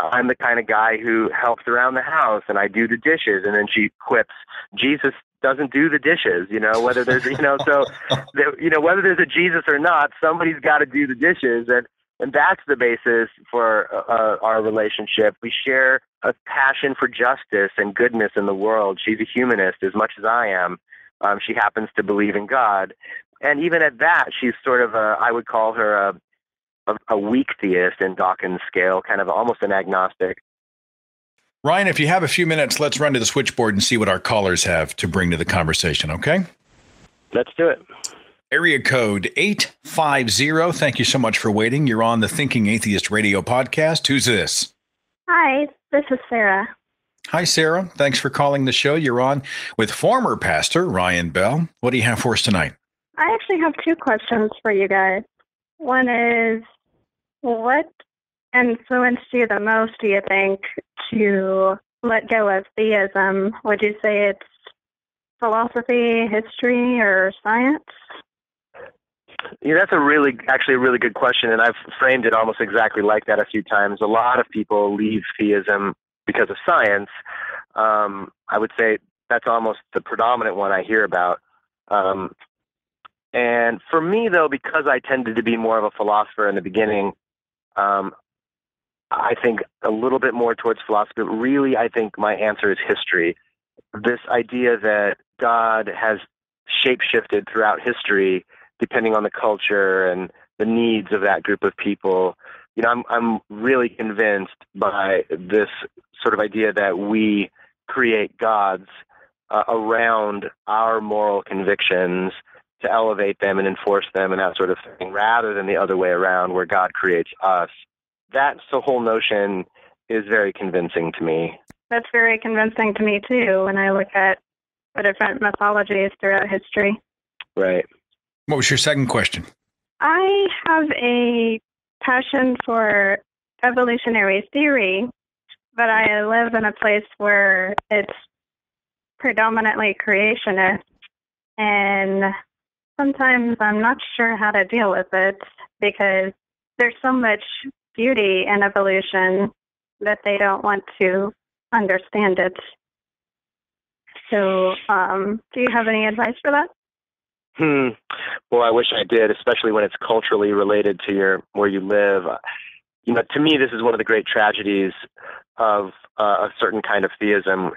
Speaker 9: I'm the kind of guy who helps around the house and I do the dishes. And then she quips, Jesus doesn't do the dishes, you know, whether there's, you know, so, you know, whether there's a Jesus or not, somebody's got to do the dishes. And, and that's the basis for uh, our relationship. We share a passion for justice and goodness in the world. She's a humanist as much as I am. Um, she happens to believe in God, and even at that, she's sort of a I would call her a a, a weak theist in Dawkins' scale, kind of almost an agnostic.
Speaker 8: Ryan, if you have a few minutes, let's run to the switchboard and see what our callers have to bring to the conversation, okay?
Speaker 9: Let's do it.
Speaker 8: Area code 850. Thank you so much for waiting. You're on the Thinking Atheist radio podcast. Who's this?
Speaker 10: Hi, this is Sarah.
Speaker 8: Hi, Sarah. Thanks for calling the show. You're on with former pastor Ryan Bell. What do you have for us tonight?
Speaker 10: I actually have two questions for you guys. One is what influenced you the most, do you think, to let go of theism? Would you say it's philosophy, history, or science?
Speaker 9: Yeah, that's a really, actually, a really good question, and I've framed it almost exactly like that a few times. A lot of people leave theism because of science. Um, I would say that's almost the predominant one I hear about. Um, and for me, though, because I tended to be more of a philosopher in the beginning, um, I think a little bit more towards philosophy. But really, I think my answer is history. This idea that God has shapeshifted throughout history depending on the culture and the needs of that group of people. You know, I'm I'm really convinced by this sort of idea that we create gods uh, around our moral convictions to elevate them and enforce them and that sort of thing, rather than the other way around, where God creates us. That's the whole notion is very convincing to me.
Speaker 10: That's very convincing to me too. When I look at the different mythologies throughout history.
Speaker 9: Right.
Speaker 8: What was your second question?
Speaker 10: I have a passion for evolutionary theory, but I live in a place where it's predominantly creationist. And sometimes I'm not sure how to deal with it because there's so much beauty in evolution that they don't want to understand it. So, um, do you have any advice for that?
Speaker 9: Hmm. Well, I wish I did, especially when it's culturally related to your where you live. You know, to me, this is one of the great tragedies of uh, a certain kind of theism,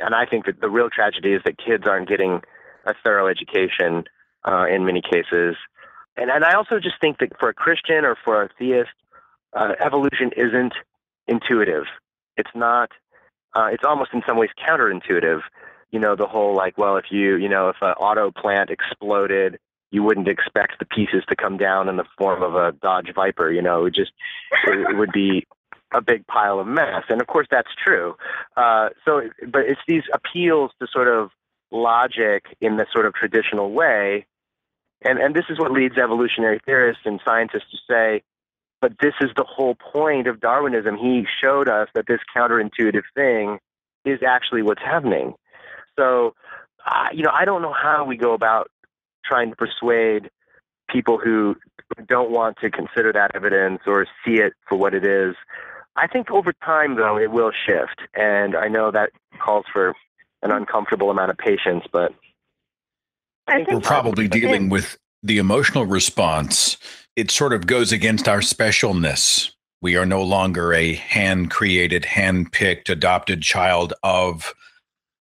Speaker 9: and I think that the real tragedy is that kids aren't getting a thorough education uh, in many cases. And and I also just think that for a Christian or for a theist, uh, evolution isn't intuitive. It's not. Uh, it's almost in some ways counterintuitive you know, the whole like, well, if you, you know, if an auto plant exploded, you wouldn't expect the pieces to come down in the form of a Dodge Viper. You know, it just it, it would be a big pile of mess. And of course, that's true. Uh, so, but it's these appeals to sort of logic in the sort of traditional way. And, and this is what leads evolutionary theorists and scientists to say, but this is the whole point of Darwinism. He showed us that this counterintuitive thing is actually what's happening. So, uh, you know, I don't know how we go about trying to persuade people who don't want to consider that evidence or see it for what it is. I think over time, though, it will shift. And I know that calls for an uncomfortable amount of patience, but
Speaker 8: we're probably dealing with the emotional response. It sort of goes against our specialness. We are no longer a hand created, hand picked, adopted child of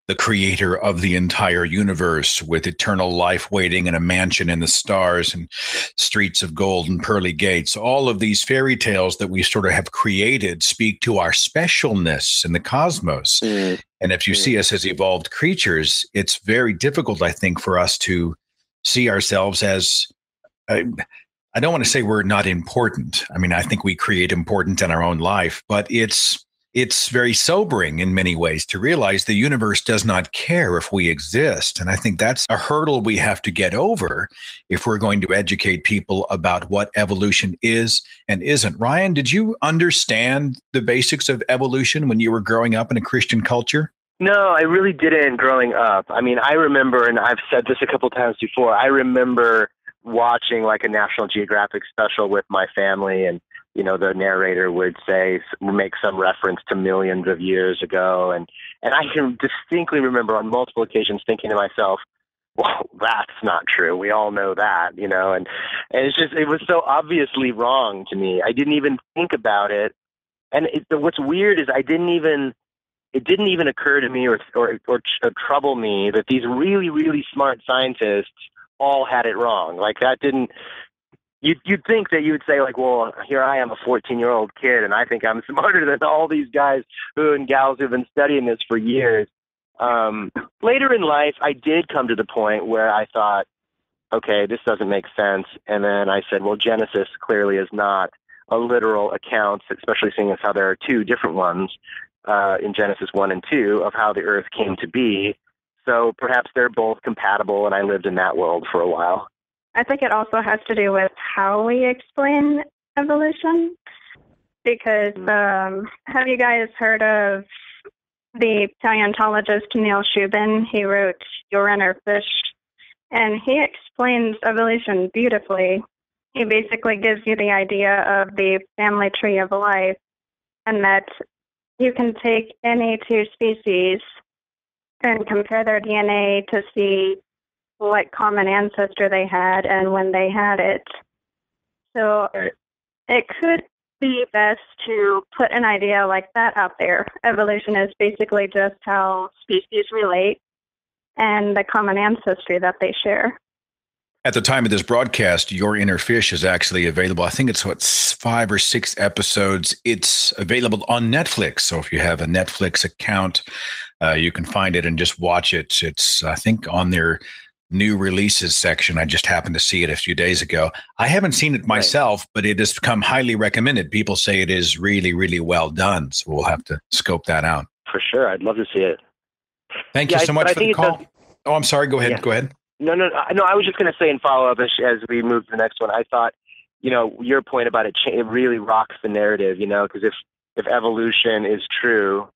Speaker 8: the creator of the entire universe with eternal life waiting in a mansion in the stars and streets of gold and pearly gates. All of these fairy tales that we sort of have created speak to our specialness in the cosmos. Mm. And if you mm. see us as evolved creatures, it's very difficult, I think, for us to see ourselves as. Uh, I don't want to say we're not important. I mean, I think we create important in our own life, but it's it's very sobering in many ways to realize the universe does not care if we exist. And I think that's a hurdle we have to get over if we're going to educate people about what evolution is and isn't. Ryan, did you understand the basics of evolution when you were growing up in a Christian culture?
Speaker 9: No, I really didn't growing up. I mean, I remember, and I've said this a couple times before, I remember watching like a National Geographic special with my family and you know the narrator would say make some reference to millions of years ago and and I can distinctly remember on multiple occasions thinking to myself well, that's not true. We all know that, you know, and and it's just it was so obviously wrong to me. I didn't even think about it, and it, what's weird is I didn't even it didn't even occur to me or or or, or trouble me that these really really smart scientists all had it wrong. Like that didn't. You'd, you'd think that you would say like, well, here I am, a 14 year old kid, and I think I'm smarter than all these guys who and gals who've been studying this for years. Um, later in life, I did come to the point where I thought, okay, this doesn't make sense. And then I said, well, Genesis clearly is not a literal account, especially seeing as how there are two different ones uh, in Genesis 1 and 2 of how the earth came to be. So perhaps they're both compatible, and I lived in that world for a while.
Speaker 10: I think it also has to do with how we explain evolution. Because um, have you guys heard of the paleontologist Neil Shubin. He wrote Your Inner Fish, and he explains evolution beautifully. He basically gives you the idea of the family tree of life, and that you can take any two species and compare their DNA to see what common ancestor they had and when they had it. So it could be best to put an idea like that out there. Evolution is basically just how species relate and the common ancestry that they share.
Speaker 8: At the time of this broadcast, Your Inner Fish is actually available. I think it's what five or six episodes. It's available on Netflix. So if you have a Netflix account, uh, you can find it and just watch it. It's I think on their new releases section. I just happened to see it a few days ago. I haven't seen it myself, right. but it has become highly recommended. People say it is really, really well done. So we'll have to scope that out.
Speaker 9: For sure. I'd love to see it.
Speaker 8: Thank yeah, you so I, much for the call. Does, oh, I'm sorry. Go ahead. Yeah. Go ahead.
Speaker 9: No, no, no. I was just going to say in follow up as, as, we move to the next one. I thought, you know, your point about it, it really rocks the narrative, you know, because if, if evolution is true,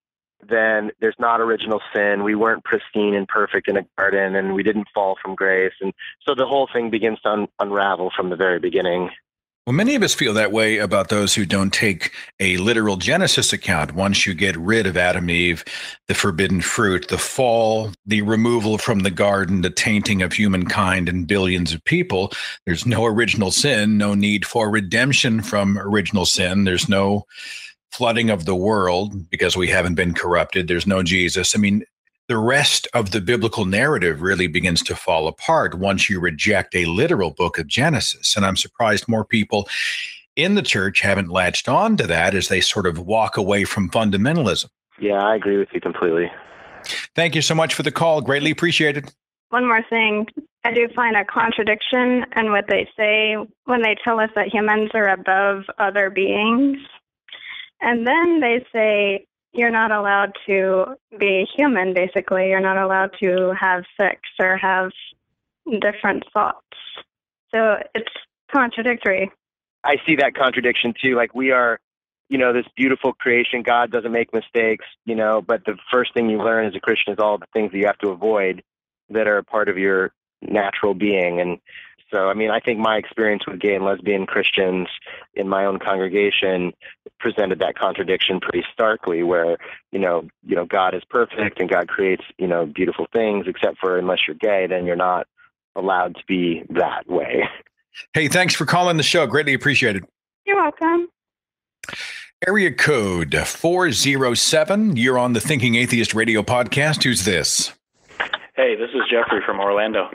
Speaker 9: then there's not original sin. We weren't pristine and perfect in a garden, and we didn't fall from grace. And so the whole thing begins to un- unravel from the very beginning.
Speaker 8: Well, many of us feel that way about those who don't take a literal Genesis account. Once you get rid of Adam Eve, the forbidden fruit, the fall, the removal from the garden, the tainting of humankind and billions of people, there's no original sin, no need for redemption from original sin. There's no flooding of the world because we haven't been corrupted. There's no Jesus. I mean, the rest of the biblical narrative really begins to fall apart once you reject a literal book of Genesis. And I'm surprised more people in the church haven't latched on to that as they sort of walk away from fundamentalism.
Speaker 9: Yeah, I agree with you completely.
Speaker 8: Thank you so much for the call. Greatly appreciated.
Speaker 10: One more thing. I do find a contradiction in what they say when they tell us that humans are above other beings. And then they say you're not allowed to be human, basically. You're not allowed to have sex or have different thoughts. So it's contradictory.
Speaker 9: I see that contradiction too. Like we are, you know, this beautiful creation. God doesn't make mistakes, you know, but the first thing you learn as a Christian is all the things that you have to avoid that are part of your natural being. And so, I mean, I think my experience with gay and lesbian Christians in my own congregation presented that contradiction pretty starkly, where you know, you know, God is perfect and God creates you know beautiful things, except for unless you're gay, then you're not allowed to be that way.
Speaker 8: Hey, thanks for calling the show. Greatly appreciated.
Speaker 10: You're welcome.
Speaker 8: Area code 407. You're on the Thinking Atheist radio podcast. Who's this?
Speaker 11: Hey, this is Jeffrey from Orlando.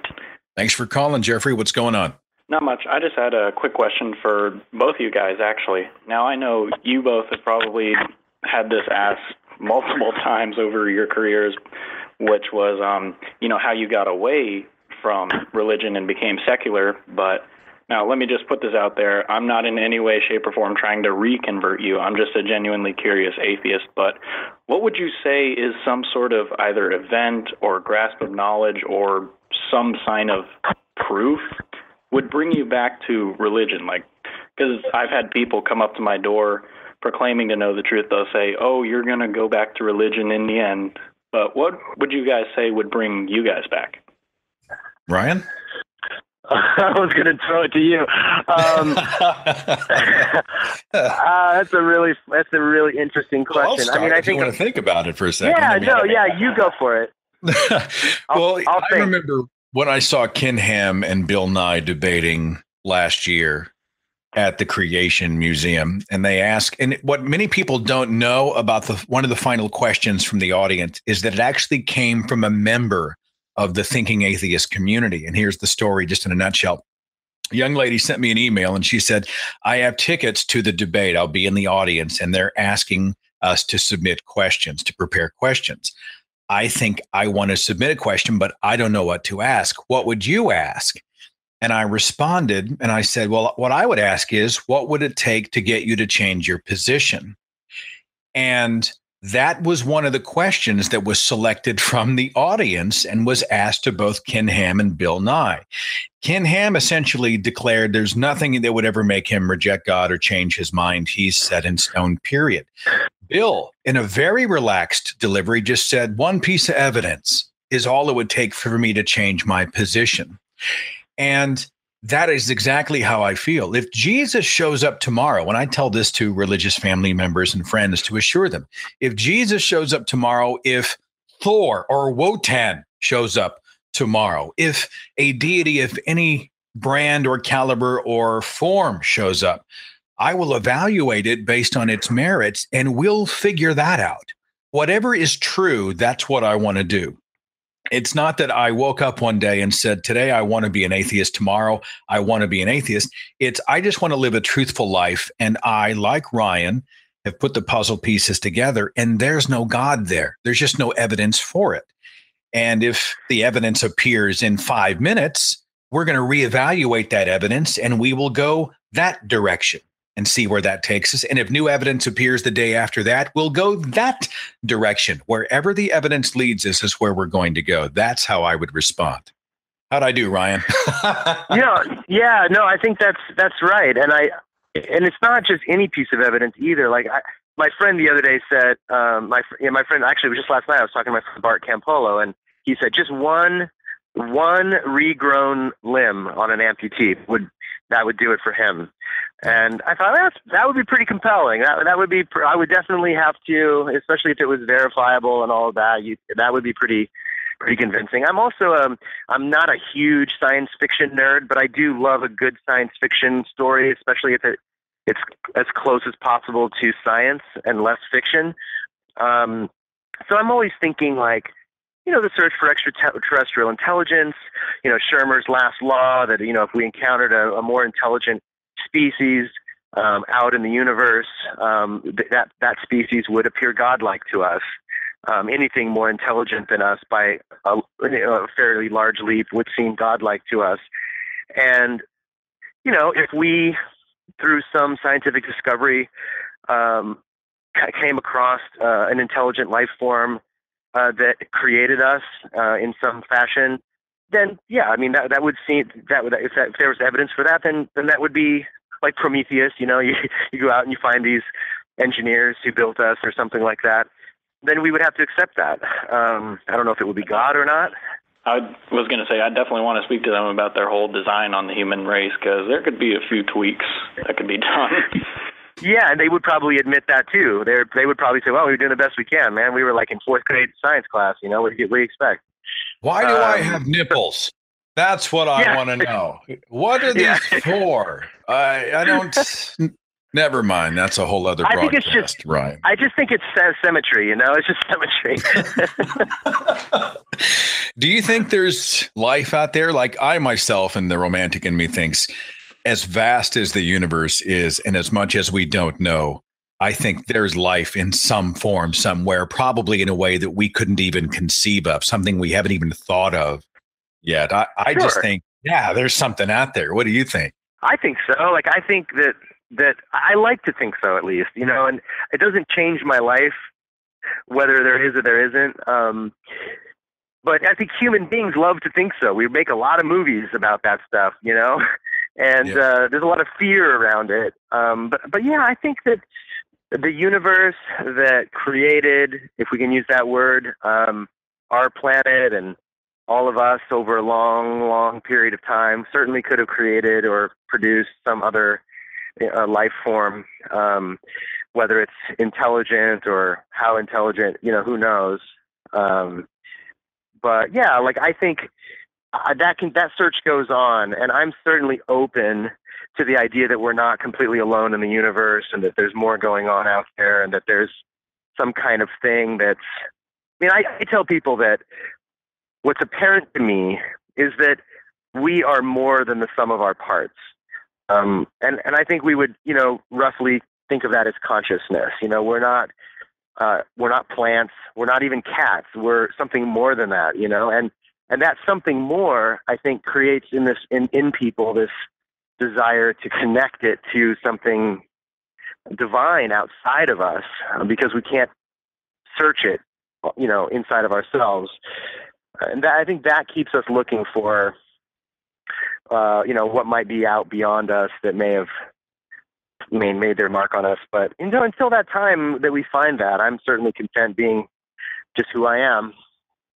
Speaker 8: Thanks for calling, Jeffrey. What's going on?
Speaker 11: Not much. I just had a quick question for both of you guys, actually. Now, I know you both have probably had this asked multiple times over your careers, which was, um, you know, how you got away from religion and became secular. But now, let me just put this out there. I'm not in any way, shape, or form trying to reconvert you. I'm just a genuinely curious atheist. But what would you say is some sort of either event or grasp of knowledge or some sign of proof would bring you back to religion like because i've had people come up to my door proclaiming to know the truth they'll say oh you're going to go back to religion in the end but what would you guys say would bring you guys back
Speaker 8: ryan
Speaker 9: I was going to throw it to you. Um, uh, that's a really that's a really interesting question.
Speaker 8: Well, I
Speaker 9: mean, I
Speaker 8: think
Speaker 9: you
Speaker 8: want to think about it for a second.
Speaker 9: Yeah,
Speaker 8: I mean,
Speaker 9: no, yeah, you go for it.
Speaker 8: Well, I'll, I'll i remember when I saw Ken Ham and Bill Nye debating last year at the Creation Museum, and they ask, and what many people don't know about the one of the final questions from the audience is that it actually came from a member of the thinking atheist community. And here's the story, just in a nutshell. A young lady sent me an email and she said, I have tickets to the debate. I'll be in the audience, and they're asking us to submit questions, to prepare questions. I think I want to submit a question, but I don't know what to ask. What would you ask? And I responded and I said, Well, what I would ask is, what would it take to get you to change your position? And that was one of the questions that was selected from the audience and was asked to both Ken Ham and Bill Nye. Ken Ham essentially declared there's nothing that would ever make him reject God or change his mind. He's set in stone, period. Bill, in a very relaxed delivery, just said one piece of evidence is all it would take for me to change my position. And that is exactly how I feel. If Jesus shows up tomorrow, and I tell this to religious family members and friends to assure them, if Jesus shows up tomorrow, if Thor or Wotan shows up tomorrow, if a deity of any brand or caliber or form shows up, I will evaluate it based on its merits and we'll figure that out. Whatever is true, that's what I want to do it's not that I woke up one day and said, Today I want to be an atheist. Tomorrow I want to be an atheist. It's I just want to live a truthful life. And I, like Ryan, have put the puzzle pieces together, and there's no God there. There's just no evidence for it. And if the evidence appears in five minutes, we're going to reevaluate that evidence and we will go that direction and see where that takes us. And if new evidence appears the day after that, we'll go that direction. Wherever the evidence leads us is where we're going to go. That's how I would respond. How'd I do, Ryan?
Speaker 9: yeah, yeah, no, I think that's that's right, and I, and it's not just any piece of evidence either. Like I, my friend the other day said, um, my yeah, my friend actually was just last night. I was talking to my friend Bart Campolo, and he said just one one regrown limb on an amputee would that would do it for him. And I thought that that would be pretty compelling. That that would be I would definitely have to, especially if it was verifiable and all of that. You that would be pretty pretty convincing. I'm also um I'm not a huge science fiction nerd, but I do love a good science fiction story, especially if it it's as close as possible to science and less fiction. Um, so I'm always thinking like you know, the search for extraterrestrial intelligence, you know, Shermer's last law that, you know, if we encountered a, a more intelligent species um, out in the universe, um, th- that, that species would appear godlike to us. Um, anything more intelligent than us by a, you know, a fairly large leap would seem godlike to us. And, you know, if we, through some scientific discovery, um, came across uh, an intelligent life form uh, that created us uh, in some fashion, then yeah, I mean that that would seem that would if, that, if there was evidence for that, then then that would be like Prometheus. You know, you you go out and you find these engineers who built us or something like that. Then we would have to accept that. Um, I don't know if it would be God or not.
Speaker 11: I was going to say I definitely want to speak to them about their whole design on the human race because there could be a few tweaks that could be done.
Speaker 9: Yeah, and they would probably admit that too. They they would probably say, "Well, we were doing the best we can, man. We were like in fourth grade science class. You know, what do you, what do you expect?"
Speaker 8: Why do um, I have nipples? That's what I yeah. want to know. What are these yeah. for? I I don't. Never mind. That's a whole other. I think it's just right.
Speaker 9: I just think it's symmetry. You know, it's just symmetry.
Speaker 8: Do you think there's life out there? Like I myself and the romantic in me thinks as vast as the universe is, and as much as we don't know, I think there's life in some form somewhere, probably in a way that we couldn't even conceive of, something we haven't even thought of yet. I, I sure. just think, yeah, there's something out there. What do you think?
Speaker 9: I think so. Like, I think that that I like to think so, at least, you know, and it doesn't change my life whether there is or there isn't. Um, but I think human beings love to think so. We make a lot of movies about that stuff, you know. and yeah. uh, there's a lot of fear around it. Um, but but yeah, I think that the universe that created, if we can use that word, um, our planet and all of us over a long, long period of time certainly could have created or produced some other uh, life form, um, whether it's intelligent or how intelligent, you know, who knows. Um, but yeah, like I think uh, that can that search goes on, and I'm certainly open to the idea that we're not completely alone in the universe, and that there's more going on out there, and that there's some kind of thing that's. I mean, I, I tell people that what's apparent to me is that we are more than the sum of our parts. Um, and and I think we would, you know, roughly think of that as consciousness. You know, we're not uh, we're not plants, we're not even cats. We're something more than that. You know, and and that something more, I think, creates in this in in people this desire to connect it to something divine outside of us uh, because we can't search it, you know, inside of ourselves. And that, I think that keeps us looking for uh, you know, what might be out beyond us that may have made made their mark on us. But you know, until that time that we find that, I'm certainly content being just who I am.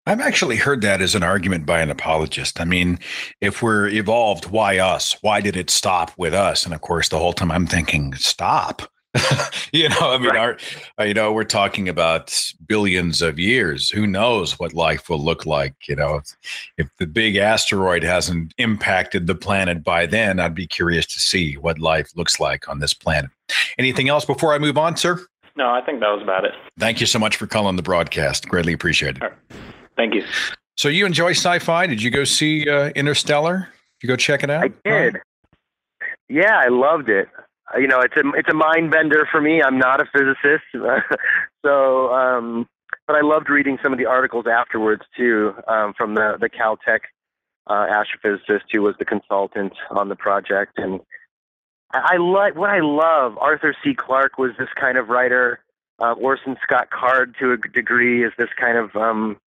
Speaker 8: I've actually heard that as an argument by an apologist. I mean, if we're evolved, why us? Why did it stop with us? And of course, the whole time I'm thinking, stop. you know, I mean, right. our, uh, you know, we're talking about billions of years. Who knows what life will look like? You know, if, if the big asteroid hasn't impacted the planet by then, I'd be curious to see what life looks like on this planet. Anything else before I move on, sir?
Speaker 11: No, I think that was about it.
Speaker 8: Thank you so much for calling the broadcast. Greatly appreciated.
Speaker 11: Thank you.
Speaker 8: So you enjoy sci-fi? Did you go see uh, Interstellar? Did you go check it out?
Speaker 9: I did. Yeah, I loved it. Uh, you know, it's a it's a mind bender for me. I'm not a physicist, so um, but I loved reading some of the articles afterwards too um, from the the Caltech uh, astrophysicist who was the consultant on the project, and I, I like what I love. Arthur C. Clarke was this kind of writer. Uh, Orson Scott Card, to a degree, is this kind of um,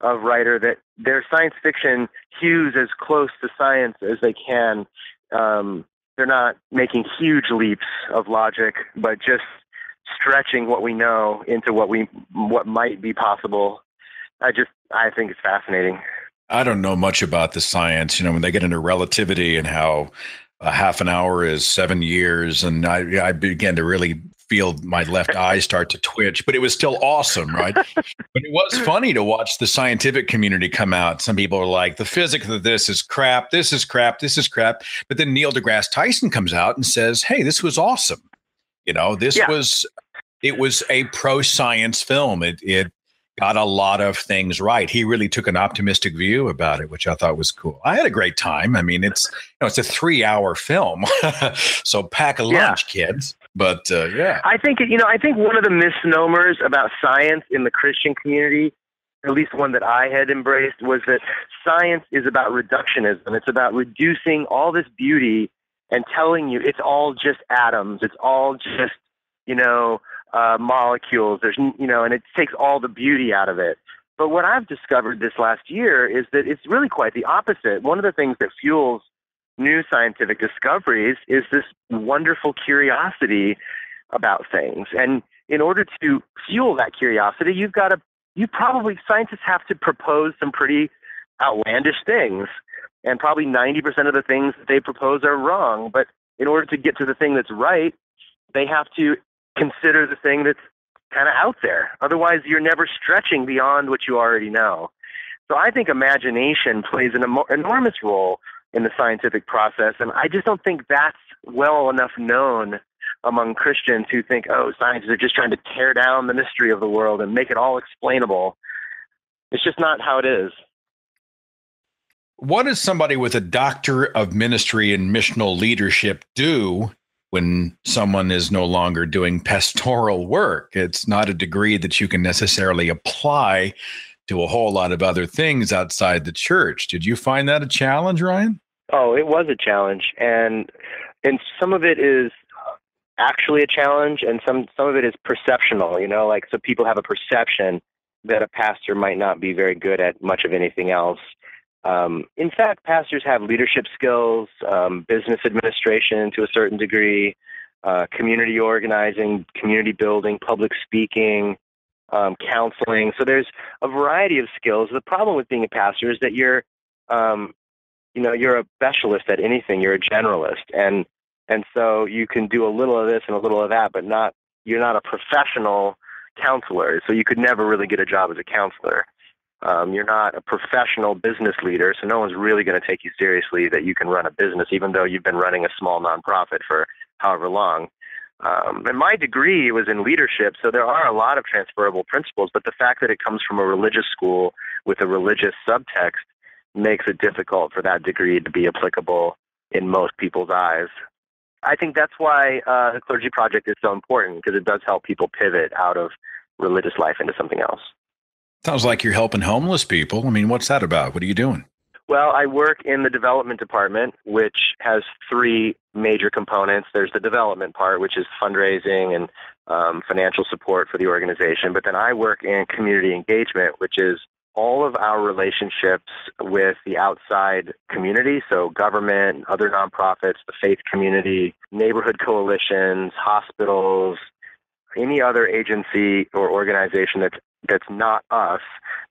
Speaker 9: of writer that their science fiction hews as close to science as they can. Um, they're not making huge leaps of logic, but just stretching what we know into what we what might be possible. I just I think it's fascinating.
Speaker 8: I don't know much about the science. You know, when they get into relativity and how a half an hour is seven years, and I I began to really feel my left eye start to twitch, but it was still awesome, right? but it was funny to watch the scientific community come out. Some people are like, the physics of this is crap, this is crap, this is crap. But then Neil deGrasse Tyson comes out and says, hey, this was awesome. You know, this yeah. was it was a pro science film. It it got a lot of things right. He really took an optimistic view about it, which I thought was cool. I had a great time. I mean, it's you know, it's a three hour film, so pack a lunch, yeah. kids. But uh, yeah,
Speaker 9: I think you know. I think one of the misnomers about science in the Christian community, at least one that I had embraced, was that science is about reductionism. It's about reducing all this beauty and telling you it's all just atoms. It's all just you know uh, molecules. There's you know, and it takes all the beauty out of it. But what I've discovered this last year is that it's really quite the opposite. One of the things that fuels new scientific discoveries is this wonderful curiosity about things. And in order to fuel that curiosity, you've got to, you probably, scientists have to propose some pretty outlandish things. And probably 90% of the things that they propose are wrong. But in order to get to the thing that's right, they have to consider the thing that's kind of out there. Otherwise, you're never stretching beyond what you already know. So I think imagination plays an enormous role in the scientific process. And I just don't think that's well enough known among Christians who think, oh, scientists are just trying to tear down the mystery of the world and make it all explainable. It's just not how it is.
Speaker 8: What does somebody with a doctor of ministry and missional leadership do when someone is no longer doing pastoral work? It's not a degree that you can necessarily apply to a whole lot of other things outside the church. Did you find that a challenge, Ryan?
Speaker 9: Oh, it was a challenge, and and some of it is actually a challenge, and some some of it is perceptional. You know, like so people have a perception that a pastor might not be very good at much of anything else. Um, in fact, pastors have leadership skills, um, business administration to a certain degree, uh, community organizing, community building, public speaking, um, counseling. So there's a variety of skills. The problem with being a pastor is that you're, um, you know, you're a specialist at anything. You're a generalist, and and so you can do a little of this and a little of that, but not you're not a professional counselor. So you could never really get a job as a counselor. Um, you're not a professional business leader, so no one's really going to take you seriously that you can run a business, even though you've been running a small nonprofit for however long. Um, and my degree was in leadership, so there are a lot of transferable principles, but the fact that it comes from a religious school with a religious subtext makes it difficult for that degree to be applicable in most people's eyes. I think that's why uh, the Clergy Project is so important because it does help people pivot out of religious life into something else.
Speaker 8: Sounds like you're helping homeless people. I mean, what's that about? What are you doing?
Speaker 9: Well, I work in the development department, which has three major components. There's the development part, which is fundraising and um, financial support for the organization. But then I work in community engagement, which is all of our relationships with the outside community, so government, other nonprofits, the faith community, neighborhood coalitions, hospitals, any other agency or organization that's that's not us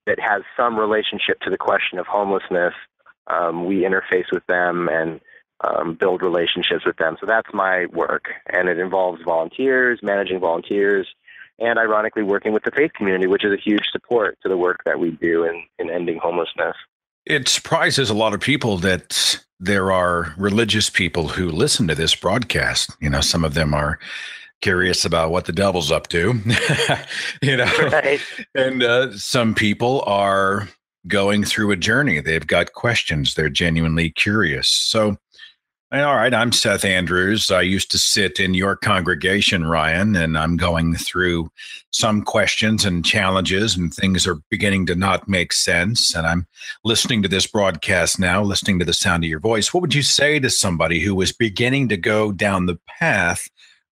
Speaker 9: that has some relationship to the question of homelessness um, we interface with them and um, build relationships with them. So that's my work, and it involves volunteers, managing volunteers, and ironically working with the faith community, which is a huge support to the work that we do in, in ending homelessness.
Speaker 8: It surprises a lot of people that there are religious people who listen to this broadcast. You know, some of them are curious about what the devil's up to, you know, right. and uh, some people are going through a journey. They've got questions. They're genuinely curious. So, all right, I'm Seth Andrews. I used to sit in your congregation, Ryan, and I'm going through some questions and challenges, and things are beginning to not make sense. And I'm listening to this broadcast now, listening to the sound of your voice. What would you say to somebody who was beginning to go down the path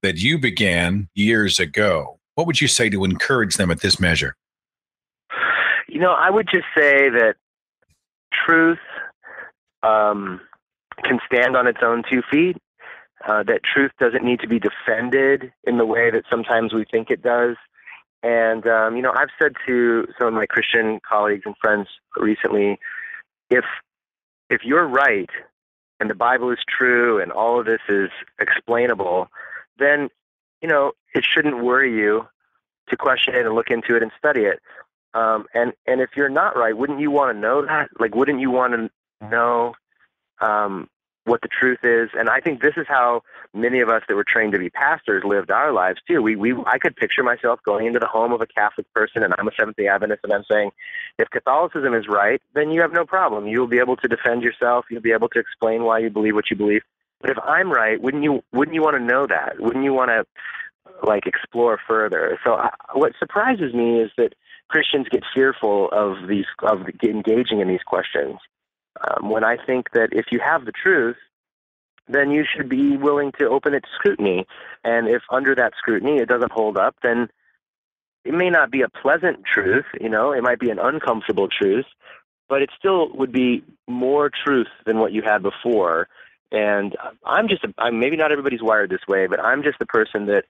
Speaker 8: that you began years ago? What would you say to encourage them at this measure?
Speaker 9: You know, I would just say that truth um, can stand on its own two feet. Uh, that truth doesn't need to be defended in the way that sometimes we think it does. And um, you know, I've said to some of my Christian colleagues and friends recently, if if you're right and the Bible is true and all of this is explainable, then you know it shouldn't worry you to question it and look into it and study it. Um, and and if you're not right, wouldn't you want to know that? Like, wouldn't you want to know um, what the truth is? And I think this is how many of us that were trained to be pastors lived our lives too. We we I could picture myself going into the home of a Catholic person, and I'm a Seventh Day Adventist, and I'm saying, if Catholicism is right, then you have no problem. You'll be able to defend yourself. You'll be able to explain why you believe what you believe. But if I'm right, wouldn't you wouldn't you want to know that? Wouldn't you want to like explore further? So I, what surprises me is that Christians get fearful of these of engaging in these questions. Um, when I think that if you have the truth, then you should be willing to open it to scrutiny. And if under that scrutiny it doesn't hold up, then it may not be a pleasant truth. You know, it might be an uncomfortable truth, but it still would be more truth than what you had before. And I'm just, a, I'm maybe not everybody's wired this way, but I'm just the person that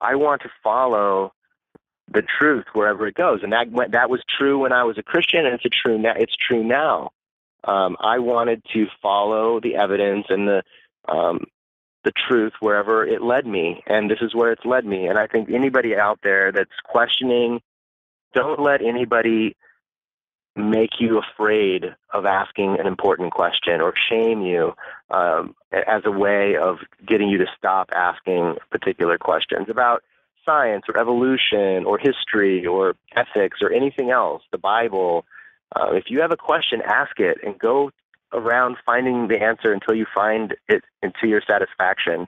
Speaker 9: I want to follow the truth wherever it goes. And that that was true when I was a Christian, and it's a true now. It's true now. Um, I wanted to follow the evidence and the um, the truth wherever it led me, and this is where it's led me. And I think anybody out there that's questioning, don't let anybody make you afraid of asking an important question or shame you um, as a way of getting you to stop asking particular questions about science or evolution or history or ethics or anything else, the Bible. Uh, if you have a question, ask it and go around finding the answer until you find it to your satisfaction.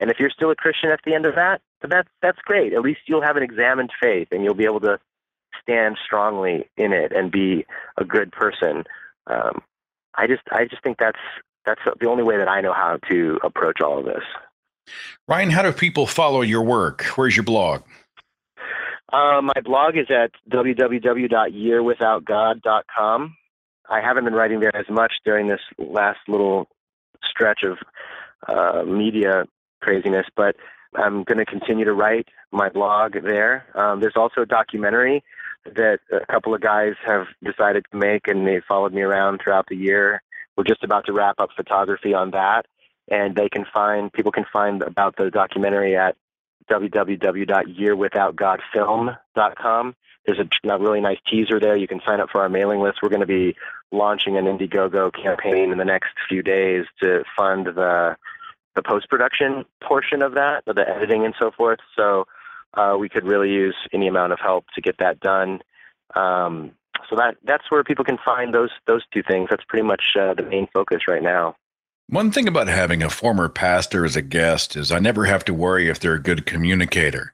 Speaker 9: And if you're still a Christian at the end of that, that's that's great. At least you'll have an examined faith and you'll be able to stand strongly in it and be a good person. Um, I just I just think that's that's the only way that I know how to approach all of this.
Speaker 8: Ryan, how do people follow your work? Where's your blog?
Speaker 9: Uh, my blog is at www.yearwithoutgod.com. I haven't been writing there as much during this last little stretch of uh, media craziness, but I'm going to continue to write my blog there. Um, there's also a documentary that a couple of guys have decided to make, and they followed me around throughout the year. We're just about to wrap up photography on that and they can find people can find about the documentary at www.yearwithoutgodfilm.com. There's a, really nice teaser there. You can sign up for our mailing list. We're going to be launching an Indiegogo campaign in the next few days to fund the the post production portion of that, the editing and so forth. So uh, we could really use any amount of help to get that done. Um, so that that's where people can find those those two things. That's pretty much uh, the main focus right now.
Speaker 8: One thing about having a former pastor as a guest is I never have to worry if they're a good communicator.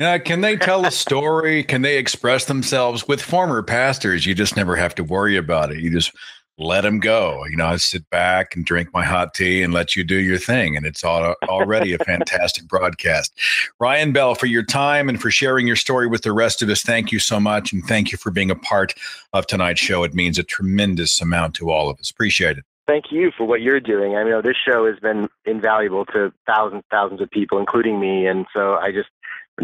Speaker 8: Uh, can they tell a story? Can they express themselves? With former pastors, you just never have to worry about it. You just let them go. You know, I sit back and drink my hot tea and let you do your thing. And it's all, already a fantastic broadcast. Ryan Bell, for your time and for sharing your story with the rest of us, thank you so much. And thank you for being a part of tonight's show. It means a tremendous amount to all of us. Appreciate it.
Speaker 9: Thank you for what you're doing. I know this show has been invaluable to thousands, thousands of people, including me. And so I just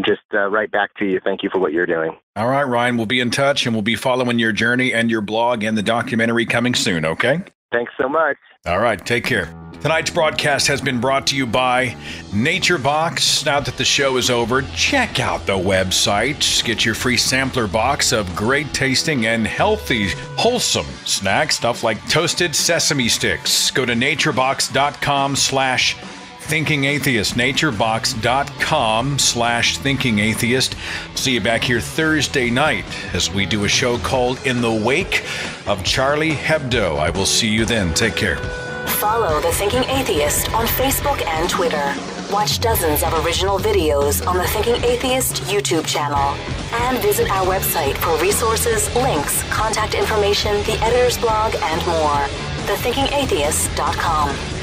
Speaker 9: just uh, right back to you. Thank you for what you're doing.
Speaker 8: All right, Ryan. We'll be in touch and we'll be following your journey and your blog and the documentary coming soon, okay?
Speaker 9: Thanks so much.
Speaker 8: All right, take care. Tonight's broadcast has been brought to you by Nature Box. Now that the show is over, check out the website. Get your free sampler box of great tasting and healthy, wholesome snacks, stuff like toasted sesame sticks. Go to naturebox.com slash Thinking Atheist, naturebox.com slash Thinking Atheist. See you back here Thursday night as we do a show called In the Wake of Charlie Hebdo. I will see you then. Take care.
Speaker 2: Follow The Thinking Atheist on Facebook and Twitter. Watch dozens of original videos on the Thinking Atheist YouTube channel. And visit our website for resources, links, contact information, the editor's blog, and more. TheThinkingAtheist.com.